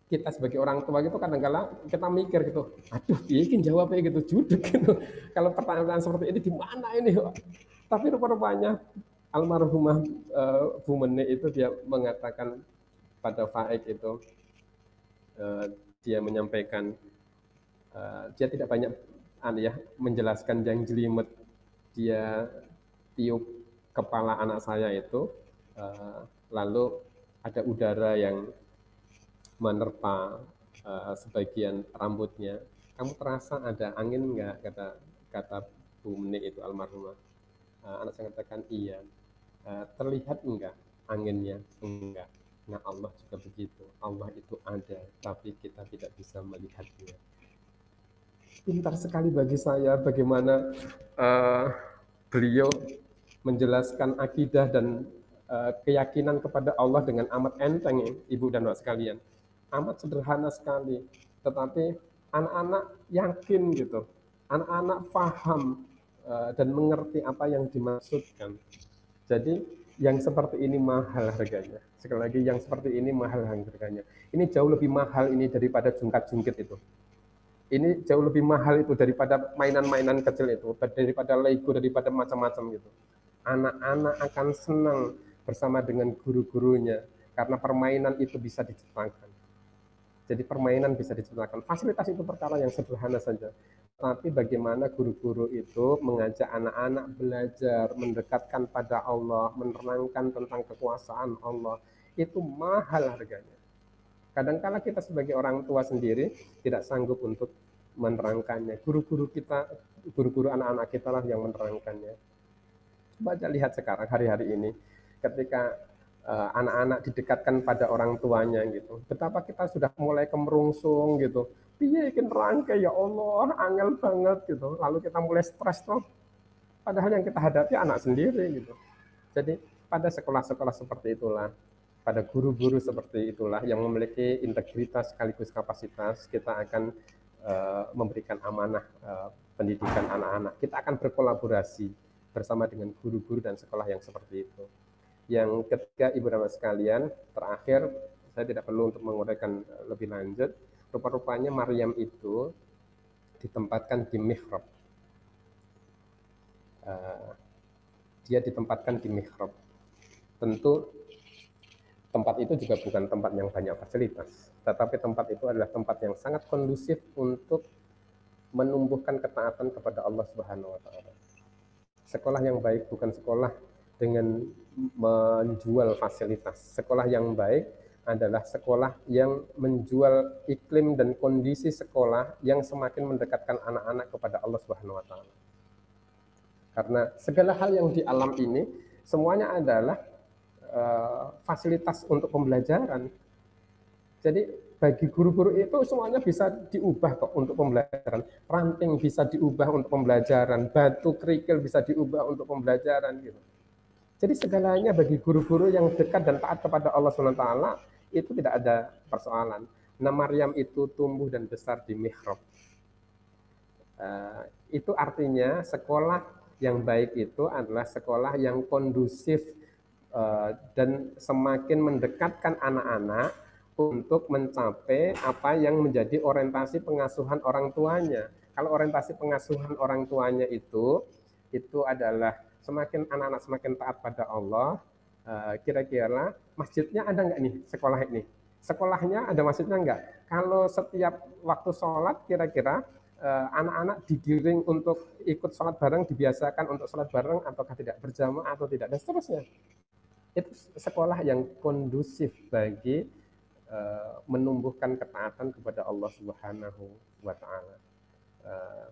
kita sebagai orang tua gitu kadang-kala kita mikir gitu, aduh bikin jawabnya gitu judek gitu. Kalau pertanyaan seperti ini di mana ini? Tapi rupa-rupanya almarhumah uh, Bu Mene itu dia mengatakan pada Faik itu uh, dia menyampaikan uh, dia tidak banyak uh, ya menjelaskan yang jelimet dia tiup kepala anak saya itu uh, lalu ada udara yang menerpa uh, sebagian rambutnya, kamu terasa ada angin enggak? Kata kata Bu Meni itu almarhumah. Uh, anak saya katakan iya. Uh, terlihat enggak anginnya? Enggak. Nah Allah juga begitu. Allah itu ada, tapi kita tidak bisa melihatnya. Pintar sekali bagi saya bagaimana uh, beliau menjelaskan akidah dan uh, keyakinan kepada Allah dengan amat enteng, ibu dan bapak sekalian amat sederhana sekali. Tetapi anak-anak yakin gitu. Anak-anak paham uh, dan mengerti apa yang dimaksudkan. Jadi yang seperti ini mahal harganya. Sekali lagi yang seperti ini mahal harganya. Ini jauh lebih mahal ini daripada jungkat-jungkit itu. Ini jauh lebih mahal itu daripada mainan-mainan kecil itu, daripada Lego, daripada macam-macam gitu. Anak-anak akan senang bersama dengan guru-gurunya karena permainan itu bisa diciptakan. Jadi permainan bisa diciptakan. Fasilitas itu perkara yang sederhana saja. Tapi bagaimana guru-guru itu mengajak anak-anak belajar, mendekatkan pada Allah, menerangkan tentang kekuasaan Allah, itu mahal harganya. Kadangkala kita sebagai orang tua sendiri tidak sanggup untuk menerangkannya. Guru-guru kita, guru-guru anak-anak kita lah yang menerangkannya. Aja lihat sekarang hari-hari ini, ketika Eh, anak-anak didekatkan pada orang tuanya gitu. Betapa kita sudah mulai kemerungsung gitu. Piye ikin rangkai ya Allah, angel banget gitu. Lalu kita mulai stres tuh. Padahal yang kita hadapi anak sendiri gitu. Jadi pada sekolah-sekolah seperti itulah, pada guru-guru seperti itulah yang memiliki integritas sekaligus kapasitas, kita akan uh, memberikan amanah uh, pendidikan anak-anak. Kita akan berkolaborasi bersama dengan guru-guru dan sekolah yang seperti itu. Yang ketiga, Ibu dan sekalian, terakhir, saya tidak perlu untuk menguraikan lebih lanjut, rupa-rupanya Maryam itu ditempatkan di mihrab. Uh, dia ditempatkan di mihrab. Tentu tempat itu juga bukan tempat yang banyak fasilitas, tetapi tempat itu adalah tempat yang sangat kondusif untuk menumbuhkan ketaatan kepada Allah Subhanahu wa taala. Sekolah yang baik bukan sekolah dengan menjual fasilitas. Sekolah yang baik adalah sekolah yang menjual iklim dan kondisi sekolah yang semakin mendekatkan anak-anak kepada Allah Subhanahu wa taala. Karena segala hal yang di alam ini semuanya adalah uh, fasilitas untuk pembelajaran. Jadi bagi guru-guru itu semuanya bisa diubah kok untuk pembelajaran. Ranting bisa diubah untuk pembelajaran, batu kerikil bisa diubah untuk pembelajaran gitu. Jadi segalanya bagi guru-guru yang dekat dan taat kepada Allah SWT itu tidak ada persoalan. Nah Maryam itu tumbuh dan besar di mihrab. Uh, itu artinya sekolah yang baik itu adalah sekolah yang kondusif Eh, dan semakin mendekatkan anak-anak untuk mencapai apa yang menjadi orientasi pengasuhan orang tuanya. Kalau orientasi pengasuhan orang tuanya itu itu adalah semakin anak-anak semakin taat pada Allah, eh, kira-kira masjidnya ada nggak nih sekolah ini? Sekolahnya ada masjidnya nggak? Kalau setiap waktu sholat kira-kira eh, anak-anak digiring untuk ikut sholat bareng, dibiasakan untuk sholat bareng ataukah tidak berjamaah atau tidak dan seterusnya itu sekolah yang kondusif bagi uh, menumbuhkan ketaatan kepada Allah Subhanahu wa taala. Uh,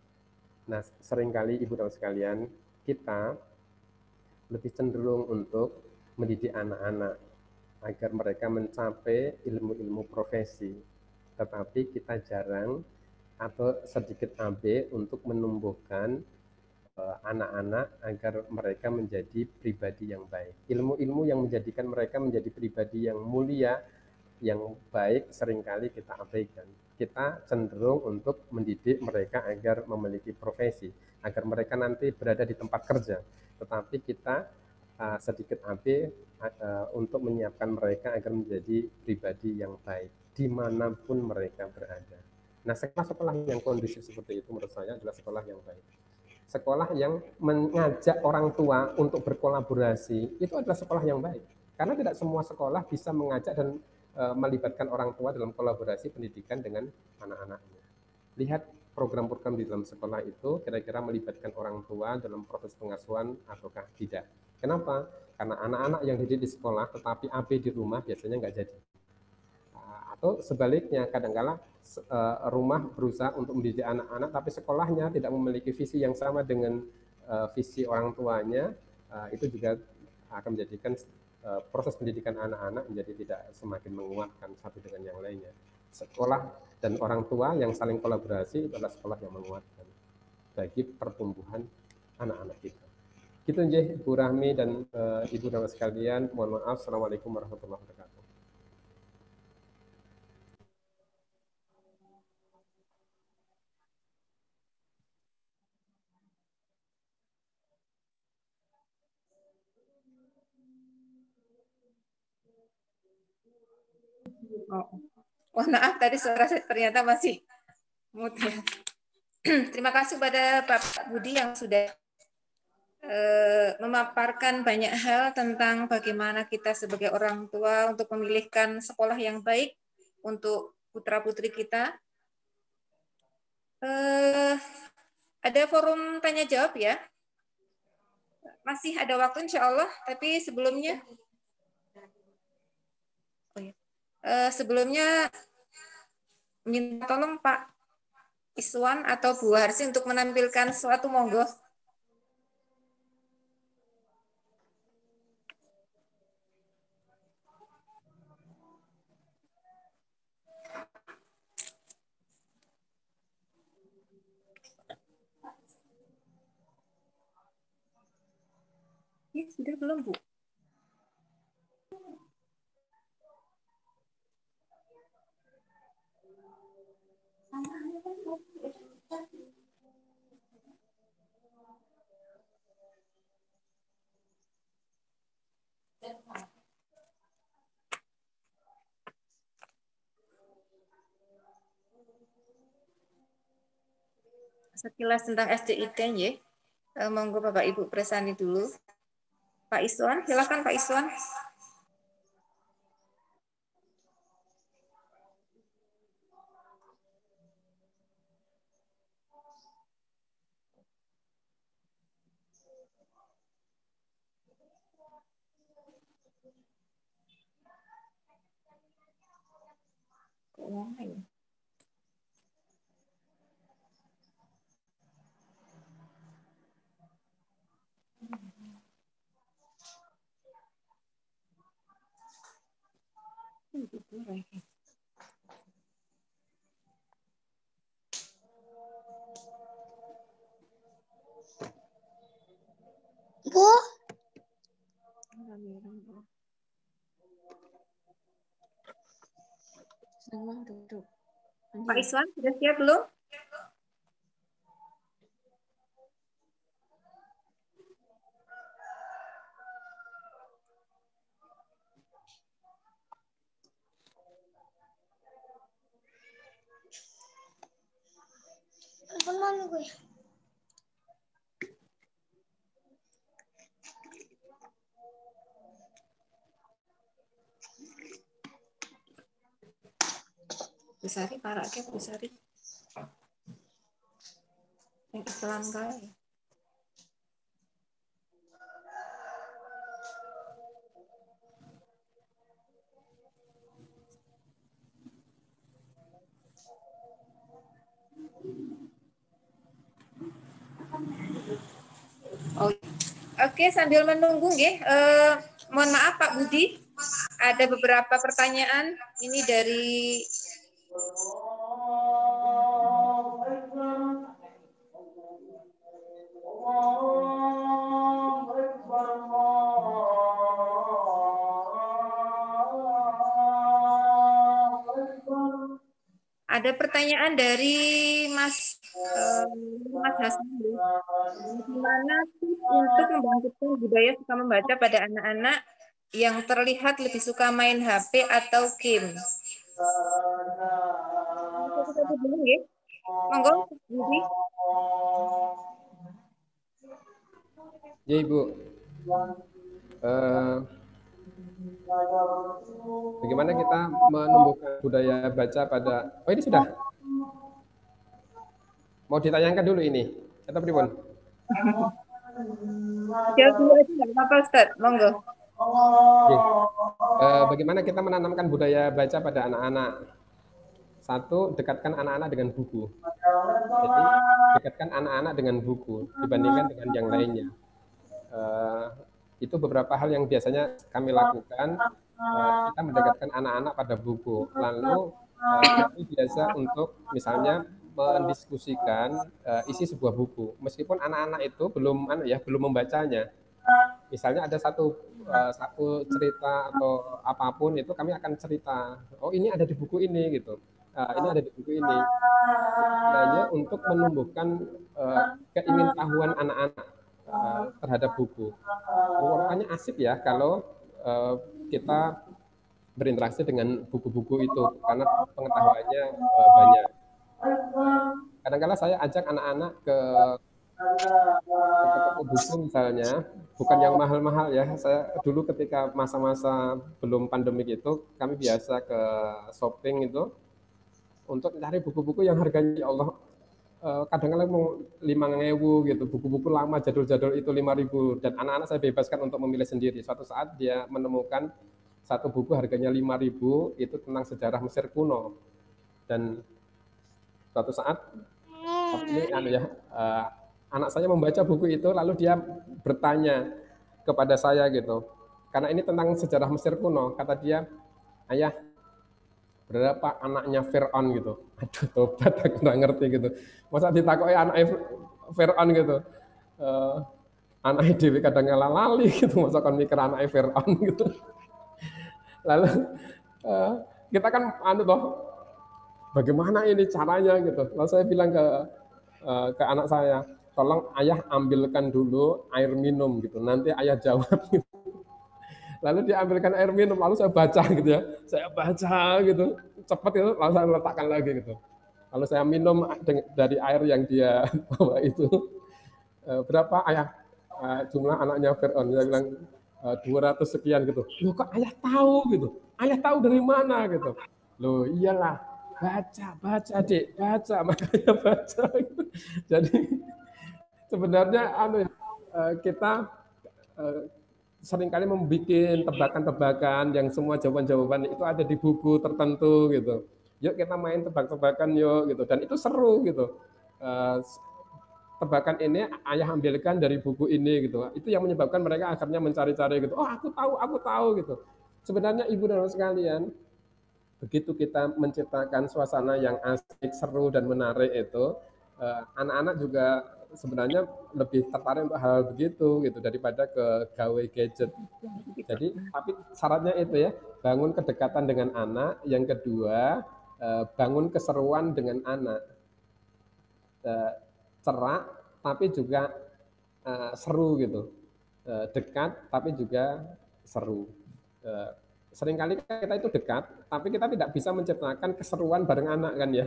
nah, sering kali Ibu dan sekalian, kita lebih cenderung untuk mendidik anak-anak agar mereka mencapai ilmu-ilmu profesi. Tetapi kita jarang atau sedikit AB untuk menumbuhkan Eh, anak-anak agar mereka menjadi pribadi yang baik. Ilmu-ilmu yang menjadikan mereka menjadi pribadi yang mulia, yang baik sering kali kita abaikan. Kita cenderung untuk mendidik mereka agar memiliki profesi, agar mereka nanti berada di tempat kerja. Tetapi kita uh, sedikit AB uh, untuk menyiapkan mereka agar menjadi pribadi yang baik di mana pun mereka berada. Nah, sekolah-sekolah yang kondisi seperti itu menurut saya adalah sekolah yang baik sekolah yang mengajak orang tua untuk berkolaborasi itu adalah sekolah yang baik. Karena tidak semua sekolah bisa mengajak dan e, melibatkan orang tua dalam kolaborasi pendidikan dengan anak-anaknya. Lihat program-program di dalam sekolah itu kira-kira melibatkan orang tua dalam proses pengasuhan ataukah tidak. Kenapa? Karena anak-anak yang dididik di sekolah tetapi AB di rumah biasanya nggak jadi. Atau sebaliknya, kadang-kala uh, rumah berusaha untuk mendidik anak-anak, tapi sekolahnya tidak memiliki visi yang sama dengan uh, visi orang tuanya, uh, itu juga akan menjadikan uh, proses pendidikan anak-anak menjadi tidak semakin menguatkan satu dengan yang lainnya. Sekolah dan orang tua yang saling kolaborasi adalah sekolah yang menguatkan bagi pertumbuhan anak-anak kita. Gitu nggih Bu Rahmi dan uh, Ibu dan sekalian, mohon maaf. Assalamualaikum warahmatullahi wabarakatuh. Oh. Wah, maaf tadi suara saya ternyata masih mute. Terima kasih pada Pak Budi yang sudah uh, memaparkan banyak hal tentang bagaimana kita sebagai orang tua untuk memilihkan sekolah yang baik untuk putra-putri kita. Uh, ada forum tanya jawab ya. Masih ada waktu insya Allah, tapi sebelumnya Uh, sebelumnya minta tolong Pak Iswan atau Bu Harsi untuk menampilkan suatu monggo. Ya, sudah belum, Bu? Sekilas tentang SDIT ya. Monggo Bapak Ibu presani dulu. Pak Iswan, silakan Pak Iswan. Keuangan. Bu, Senang duduk. Pak Iswan, sudah siap belum? Ke mana gue? Oh, Oke, sambil menunggu, nggih. Eh, mohon maaf Pak Budi, ada beberapa pertanyaan. Ini dari pertanyaan dari Mas eh, Mas Hasan. Tips untuk membangkitkan budaya suka membaca pada anak-anak yang terlihat lebih suka main HP atau game? Monggo, Budi. Ya Ibu. Eh, bagaimana kita menumbuhkan budaya baca pada Oh ini sudah. Mau ditanyakan dulu ini. Atau Ustaz. Monggo. Oke. Eh, bagaimana kita menanamkan budaya baca pada anak-anak? Satu, dekatkan anak-anak dengan buku. Jadi, dekatkan anak-anak dengan buku dibandingkan dengan yang lainnya. Eh, itu beberapa hal yang biasanya kami lakukan. Eh, kita mendekatkan anak-anak pada buku. Lalu, kami biasa untuk misalnya mendiskusikan eh, isi sebuah buku. Meskipun anak-anak itu belum anu ya, belum membacanya. Misalnya ada satu eh, satu cerita atau apa pun itu kami akan cerita. Oh, ini ada di buku ini gitu. Eh, ini ada di buku ini. Hanya untuk menumbuhkan eh, keingintahuan anak-anak eh, terhadap buku. Rupanya asik ya kalau eh, kita berinteraksi dengan buku-buku itu karena pengetahuannya eh, banyak. Kadang-kala saya ajak anak-anak ke toko buku misalnya, bukan yang mahal-mahal ya. Saya dulu ketika masa-masa belum pandemik itu, kami biasa ke shopping itu untuk cari buku-buku yang harganya ya Allah eh, kadang-kadang mau lima ngewu gitu, buku-buku lama jadul-jadul itu lima ribu dan anak-anak saya bebaskan untuk memilih sendiri. Suatu saat dia menemukan satu buku harganya lima ribu itu tentang sejarah Mesir kuno dan suatu saat ini anu ya eh, anak saya membaca buku itu lalu dia bertanya kepada saya gitu. Karena ini tentang sejarah Mesir kuno kata dia ayah berapa anaknya Fir'aun gitu. Aduh tobat aku nggak ngerti gitu. Masa ditakoi anaknya Fir'aun gitu. Eh anaknya Dewi kadang ngalah lali gitu. Masa kan mikir anaknya Fir'aun gitu. Lalu eh, kita kan anu toh bagaimana ini caranya gitu. Lalu saya bilang ke uh, ke anak saya, tolong ayah ambilkan dulu air minum gitu. Nanti ayah jawab. Gitu. Lalu diambilkan air minum, lalu saya baca gitu ya. Saya baca gitu, cepat itu, lalu saya letakkan lagi gitu. Lalu saya minum dari air yang dia bawa itu. Uh, berapa ayah uh, jumlah anaknya Fir'aun? Saya bilang 200 sekian gitu. Loh kok ayah tahu gitu? Ayah tahu dari mana gitu? Loh iyalah, baca, baca dek, baca, makanya baca. Jadi sebenarnya anu ya, eh, kita eh, sering kali membuat tebakan-tebakan yang semua jawaban-jawaban itu ada di buku tertentu gitu. Yuk kita main tebak-tebakan yuk gitu dan itu seru gitu. Eh, tebakan ini ayah ambilkan dari buku ini gitu. Itu yang menyebabkan mereka akhirnya mencari-cari gitu. Oh aku tahu, aku tahu gitu. Sebenarnya ibu dan sekalian, begitu kita menciptakan suasana yang asik, seru dan menarik itu, eh, anak-anak juga sebenarnya lebih tertarik untuk hal begitu gitu daripada ke gawe gadget. Jadi tapi syaratnya itu ya bangun kedekatan dengan anak. Yang kedua eh, bangun keseruan dengan anak. Eh, cerak tapi juga seru gitu. Dekat tapi juga seru sering kali kita itu dekat, tapi kita tidak bisa menciptakan keseruan bareng anak kan ya.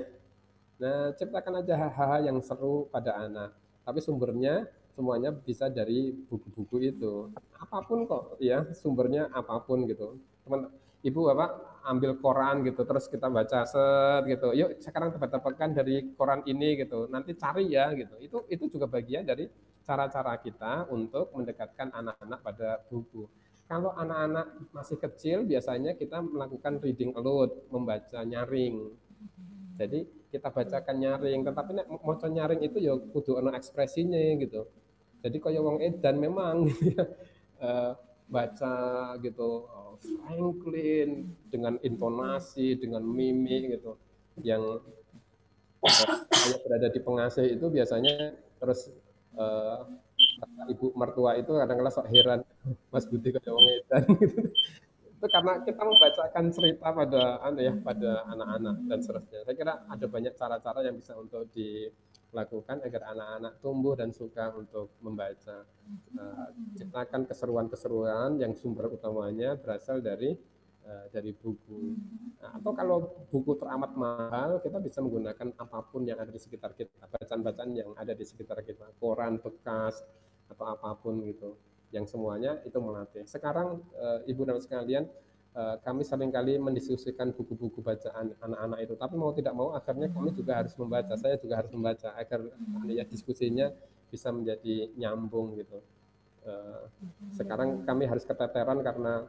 Nah, ciptakan aja hal-hal yang seru pada anak. Tapi sumbernya semuanya bisa dari buku-buku itu. Apa pun kok ya, sumbernya apa pun gitu. Teman Ibu Bapak ambil koran gitu, terus kita baca set gitu. Yuk sekarang tebak-tebakan dari koran ini gitu. Nanti cari ya gitu. Itu itu juga bagian dari cara-cara kita untuk mendekatkan anak-anak pada buku kalau anak-anak masih kecil, biasanya kita melakukan reading aloud, membaca nyaring. Jadi kita bacakan nyaring, tetapi nek mau nyaring itu ya kudu ono ekspresinya gitu. Jadi kaya wong edan memang uh, baca gitu oh, Franklin dengan intonasi, dengan mimik gitu yang berada di pengasih itu biasanya terus uh, ibu mertua itu kadang-kadang sok heran Mas Budi kayak wong edan gitu. itu karena kita membacakan cerita pada anu ya pada anak-anak dan seterusnya. Saya kira ada banyak cara-cara yang bisa untuk dilakukan agar anak-anak tumbuh dan suka untuk membaca. Uh, ciptakan keseruan-keseruan yang sumber utamanya berasal dari uh, dari buku. Nah, atau kalau buku teramat mahal, kita bisa menggunakan apa pun yang ada di sekitar kita, bacaan-bacaan yang ada di sekitar kita, koran bekas, atau apa pun gitu yang semuanya itu melatih. Sekarang e, ibu dan sekalian e, kami sering kali mendiskusikan buku-buku bacaan anak-anak itu, tapi mau tidak mau akhirnya kami juga harus membaca. Saya juga harus membaca agar ya diskusinya bisa menjadi nyambung gitu. E, sekarang kami harus keteteran karena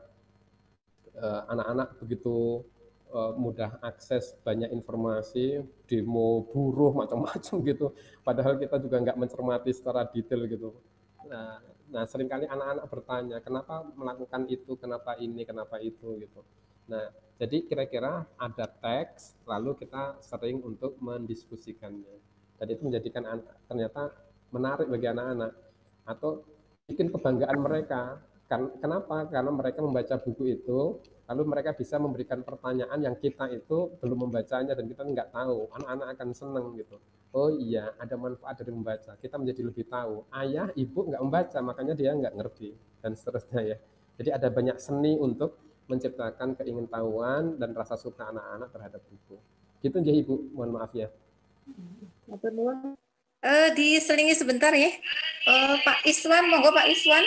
anak-anak begitu mudah akses banyak informasi, demo buruh macam-macam gitu. Padahal kita juga nggak mencermati secara detail gitu. Nah, nah sering kali anak-anak bertanya, kenapa melakukan itu, kenapa ini, kenapa itu gitu. Nah, jadi kira-kira ada teks, lalu kita sering untuk mendiskusikannya. Dan itu menjadikan ternyata menarik bagi anak-anak atau bikin kebanggaan mereka. Kan, kenapa? Karena mereka membaca buku itu, lalu mereka bisa memberikan pertanyaan yang kita itu belum membacanya dan kita nggak tahu. Anak-anak akan senang gitu oh iya ada manfaat dari membaca. Kita menjadi lebih tahu. Ayah ibu nggak membaca makanya dia nggak ngerti dan seterusnya ya. Jadi ada banyak seni untuk menciptakan keingintahuan dan rasa suka anak-anak terhadap buku. Gitu ya ibu. Mohon maaf ya. Uh, diselingi sebentar ya. Uh, Pak Iswan monggo Pak Iswan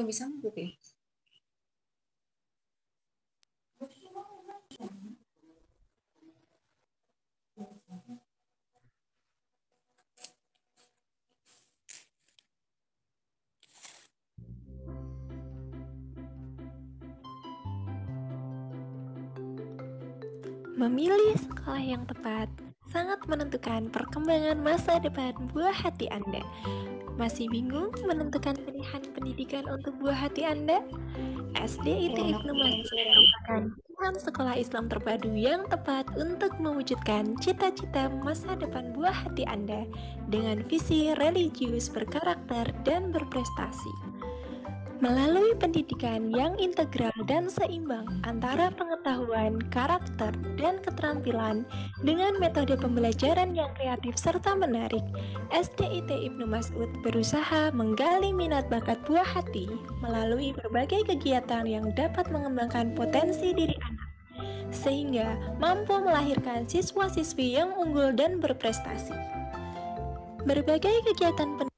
belum bisa masuk ya? Memilih sekolah yang tepat sangat menentukan perkembangan masa depan buah hati Anda. Masih bingung menentukan pilihan pendidikan untuk buah hati Anda? SD IT Ibnu Masih merupakan pilihan sekolah Islam terpadu yang tepat untuk mewujudkan cita-cita masa depan buah hati Anda dengan visi religius berkarakter dan berprestasi. Melalui pendidikan yang integral dan seimbang antara pengetahuan, karakter, dan keterampilan dengan metode pembelajaran yang kreatif serta menarik, SDIT Ibnu Mas'ud berusaha menggali minat bakat buah hati melalui berbagai kegiatan yang dapat mengembangkan potensi diri anak sehingga mampu melahirkan siswa-siswi yang unggul dan berprestasi. Berbagai kegiatan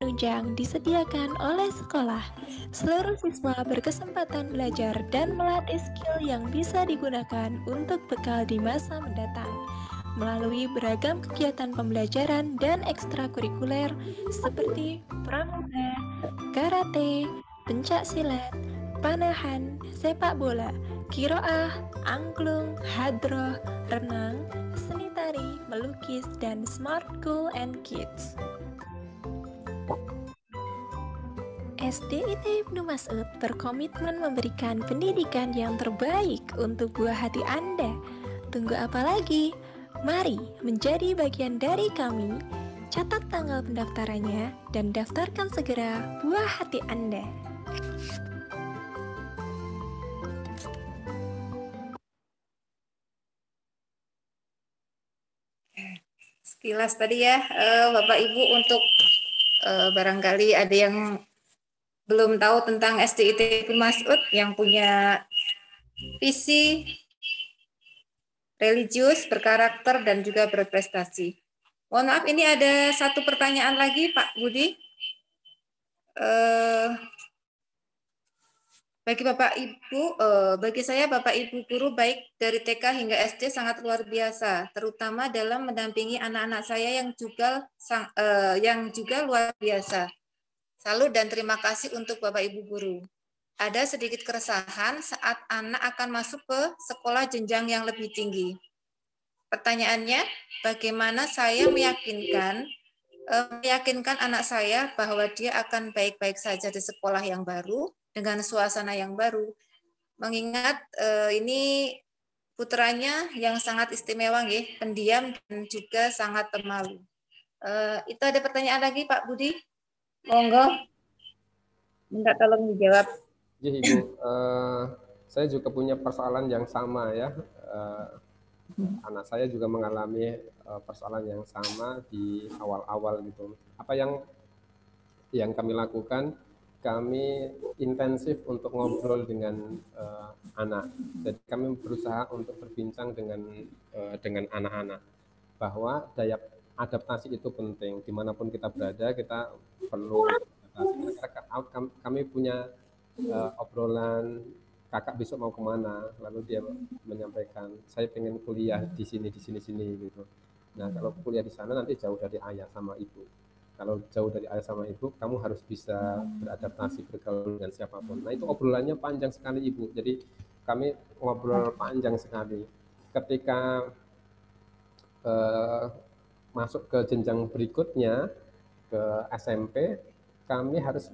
penunjang disediakan oleh sekolah. Seluruh siswa berkesempatan belajar dan melatih skill yang bisa digunakan untuk bekal di masa mendatang melalui beragam kegiatan pembelajaran dan ekstrakurikuler seperti pramuka, karate, pencak silat, panahan, sepak bola, kiroah, angklung, hadroh, renang, seni tari, melukis, dan smart school and kids. SDIT Ibnu Mas'ud berkomitmen memberikan pendidikan yang terbaik untuk buah hati Anda. Tunggu apa lagi? Mari menjadi bagian dari kami. Catat tanggal pendaftarannya dan daftarkan segera buah hati Anda. Sekilas tadi ya, eh, Bapak Ibu untuk eh, barangkali ada yang belum tahu tentang SDIT Mas'ud yang punya visi religius, berkarakter, dan juga berprestasi. Mohon maaf, ini ada satu pertanyaan lagi, Pak Budi. Eh, bagi Bapak Ibu, eh, bagi saya Bapak Ibu guru baik dari TK hingga SD sangat luar biasa, terutama dalam mendampingi anak-anak saya yang juga eh, yang juga luar biasa. Salut dan terima kasih untuk Bapak Ibu guru. Ada sedikit keresahan saat anak akan masuk ke sekolah jenjang yang lebih tinggi. Pertanyaannya, bagaimana saya meyakinkan eh, meyakinkan anak saya bahwa dia akan baik-baik saja di sekolah yang baru dengan suasana yang baru. Mengingat eh, ini putranya yang sangat istimewa, pendiam dan juga sangat pemalu. Eh, itu ada pertanyaan lagi, Pak Budi? Monggo. Minta tolong dijawab. Ya, Ibu. Uh, saya juga punya persoalan yang sama ya. Uh, anak saya juga mengalami uh, persoalan yang sama di awal-awal gitu. Apa yang yang kami lakukan? Kami intensif untuk ngobrol dengan uh, anak. Jadi kami berusaha untuk berbincang dengan uh, dengan anak-anak bahwa daya adaptasi itu penting. Di mana pun kita berada kita perlu adaptasi. Kami punya uh, obrolan kakak besok mau ke mana lalu dia menyampaikan saya pengen kuliah di sini di sini sini gitu. Nah kalau kuliah di sana nanti jauh dari ayah sama ibu. Kalau jauh dari ayah sama ibu kamu harus bisa beradaptasi bergaul dengan siapa pun. Nah itu obrolannya panjang sekali ibu. Jadi kami ngobrol panjang sekali. Ketika uh, masuk ke jenjang berikutnya ke SMP kami harus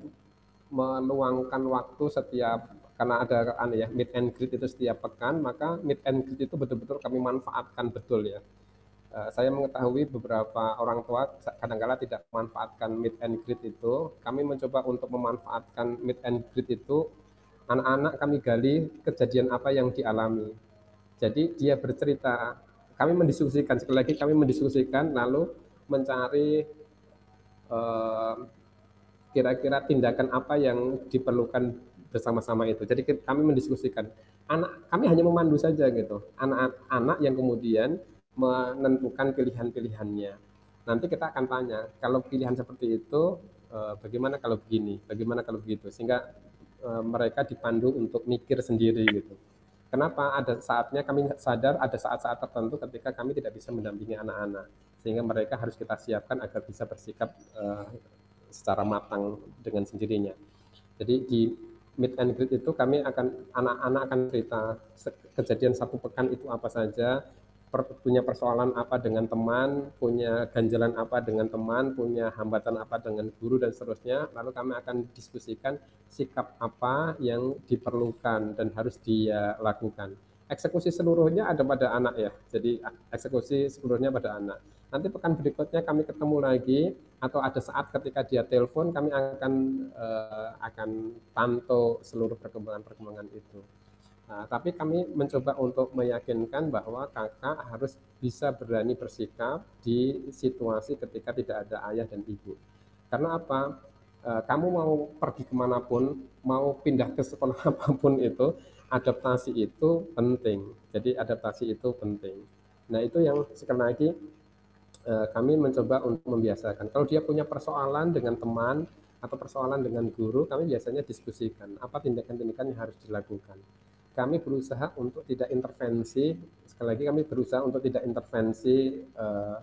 meluangkan waktu setiap karena ada anu ya meet and greet itu setiap pekan maka meet and greet itu betul-betul kami manfaatkan betul ya. Uh, saya mengetahui beberapa orang tua kadang-kala tidak memanfaatkan meet and greet itu. Kami mencoba untuk memanfaatkan meet and greet itu anak-anak kami gali kejadian apa yang dialami. Jadi dia bercerita kami mendiskusikan sekali lagi kami mendiskusikan lalu mencari eh, kira-kira tindakan apa yang diperlukan bersama-sama itu. Jadi kami mendiskusikan. Anak kami hanya memandu saja gitu. Anak-anak yang kemudian menentukan pilihan-pilihannya. Nanti kita akan tanya, kalau pilihan seperti itu eh, bagaimana kalau begini, bagaimana kalau begitu, sehingga eh, mereka dipandu untuk mikir sendiri gitu. Kenapa ada saatnya kami sadar ada saat-saat tertentu ketika kami tidak bisa mendampingi anak-anak, sehingga mereka harus kita siapkan agar bisa bersikap uh, secara matang dengan sendirinya. Jadi di meet and greet itu kami akan anak-anak akan cerita kejadian satu pekan itu apa saja, punya persoalan apa dengan teman, punya ganjalan apa dengan teman, punya hambatan apa dengan guru dan seterusnya. Lalu kami akan diskusikan sikap apa yang diperlukan dan harus dia lakukan. Eksekusi seluruhnya ada pada anak ya. Jadi eksekusi seluruhnya pada anak. Nanti pekan berikutnya kami ketemu lagi atau ada saat ketika dia telepon kami akan uh, akan pantau seluruh perkembangan-perkembangan itu. Nah, tapi kami mencoba untuk meyakinkan bahwa kakak harus bisa berani bersikap di situasi ketika tidak ada ayah dan ibu. Karena apa? E, kamu mau pergi ke mana pun, mau pindah ke sekolah apa pun itu, adaptasi itu penting. Jadi adaptasi itu penting. Nah itu yang sekali lagi e, kami mencoba untuk membiasakan. Kalau dia punya persoalan dengan teman atau persoalan dengan guru, kami biasanya diskusikan apa tindakan-tindakan yang harus dilakukan kami berusaha untuk tidak intervensi sekali lagi kami berusaha untuk tidak intervensi uh,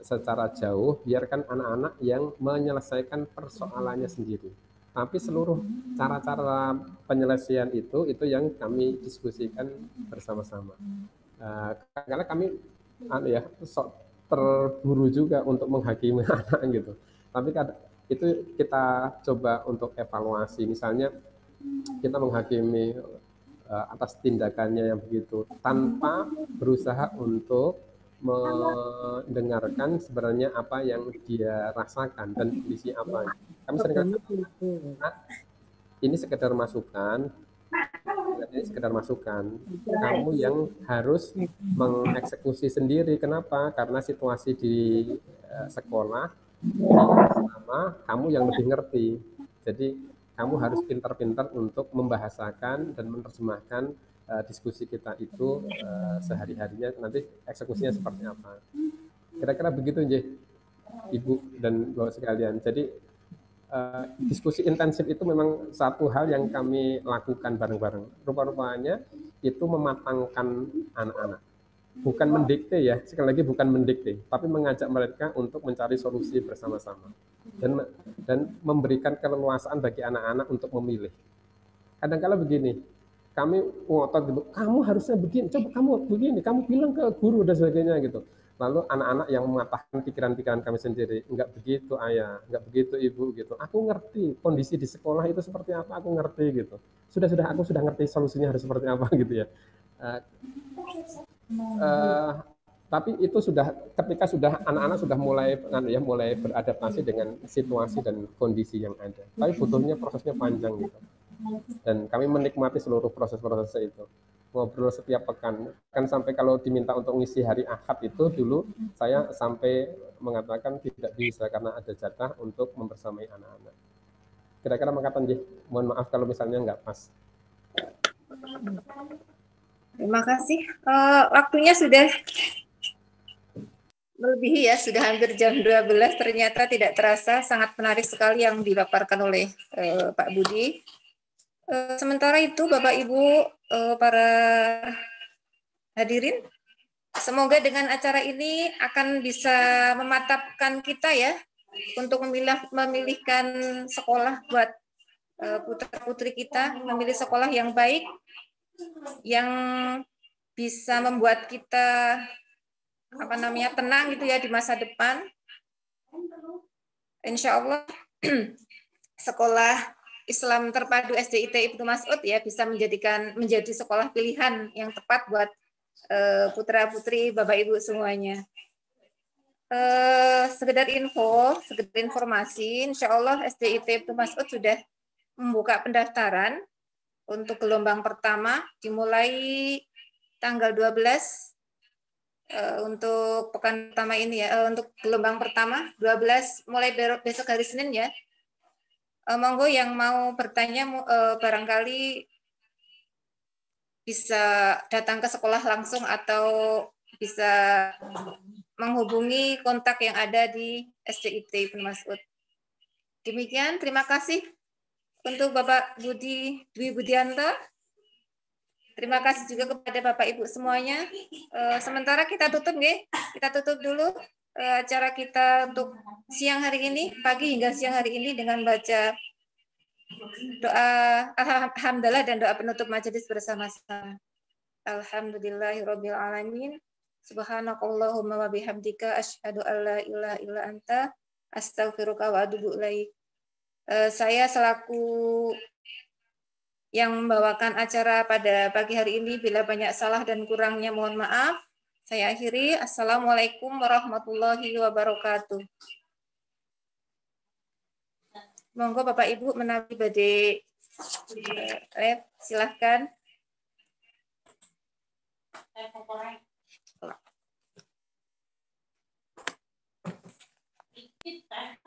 secara jauh biarkan anak-anak yang menyelesaikan persoalannya sendiri. Tapi seluruh cara-cara penyelesaian itu itu yang kami diskusikan bersama-sama. Uh, karena kami anu ya sok terburu juga untuk menghakimi anak gitu. Tapi itu kita coba untuk evaluasi. Misalnya kita menghakimi uh, atas tindakannya yang begitu tanpa berusaha untuk mendengarkan sebenarnya apa yang dia rasakan dan kondisi apa. Kami sering nah, ini sekedar masukan, ini sekedar masukan. Kamu yang harus mengeksekusi sendiri. Kenapa? Karena situasi di uh, sekolah sama kamu yang lebih ngerti. Jadi kamu harus pintar-pintar untuk membahasakan dan menerjemahkan uh, diskusi kita itu uh, sehari-harinya nanti eksekusinya seperti apa. Kira-kira begitu nggih, Ibu dan Bapak sekalian. Jadi uh, diskusi intensif itu memang satu hal yang kami lakukan bareng-bareng. Rupa-rupanya itu mematangkan anak-anak. Bukan mendikte ya, sekali lagi bukan mendikte, tapi mengajak mereka untuk mencari solusi bersama-sama dan dan memberikan keleluasaan bagi anak-anak untuk memilih. Kadang-kala begini, kami ngotot gitu, kamu harusnya begini, coba kamu begini, kamu bilang ke guru dan sebagainya gitu. Lalu anak-anak yang mematahkan pikiran-pikiran kami sendiri, enggak begitu ayah, enggak begitu ibu gitu. Aku ngerti kondisi di sekolah itu seperti apa, aku ngerti gitu. Sudah sudah aku sudah ngerti solusinya harus seperti apa gitu ya. Uh, uh, tapi itu sudah ketika sudah anak-anak sudah mulai ya mulai beradaptasi dengan situasi dan kondisi yang ada. Tapi butuhnya prosesnya panjang gitu. Dan kami menikmati seluruh proses-proses itu. Ngobrol setiap pekan. Kan sampai kalau diminta untuk ngisi hari Ahad itu dulu saya sampai mengatakan tidak bisa karena ada jatah untuk membersamai anak-anak. Kira-kira mengatakan, mohon maaf kalau misalnya nggak pas. Terima kasih. Uh, waktunya sudah melebihi ya, sudah hampir jam 12, ternyata tidak terasa, sangat menarik sekali yang dipaparkan oleh uh, Pak Budi. Uh, sementara itu, Bapak Ibu, uh, para hadirin, semoga dengan acara ini akan bisa mematapkan kita ya, untuk memilih, memilihkan sekolah buat putra-putri kita, memilih sekolah yang baik, yang bisa membuat kita apa namanya tenang gitu ya di masa depan. Insya Allah sekolah Islam terpadu SDIT Ibnu Mas'ud ya bisa menjadikan menjadi sekolah pilihan yang tepat buat uh, putra putri bapak ibu semuanya. Uh, sekedar info, sekedar informasi, insya Allah SDIT Ibnu Mas'ud sudah membuka pendaftaran untuk gelombang pertama dimulai tanggal 12 uh, untuk pekan pertama ini ya, uh, untuk gelombang pertama 12 mulai besok hari Senin ya. Uh, monggo yang mau bertanya uh, barangkali bisa datang ke sekolah langsung atau bisa menghubungi kontak yang ada di SDIT Ibn Mas'ud. Demikian, terima kasih untuk Bapak Budi Dwi Budianto Terima kasih juga kepada Bapak Ibu semuanya. Uh, sementara kita tutup nih, kita tutup dulu uh, acara kita untuk siang hari ini, pagi hingga siang hari ini dengan baca doa alhamdulillah dan doa penutup majelis bersama-sama. Alhamdulillahirabbil alamin. Subhanakallahumma wa bihamdika asyhadu an la ilaha illa anta astaghfiruka wa atubu ilaik. Eh, saya selaku yang membawakan acara pada pagi hari ini bila banyak salah dan kurangnya mohon maaf. Saya akhiri. Assalamualaikum warahmatullahi wabarakatuh. Monggo Bapak Ibu menawi badai live silahkan. Kita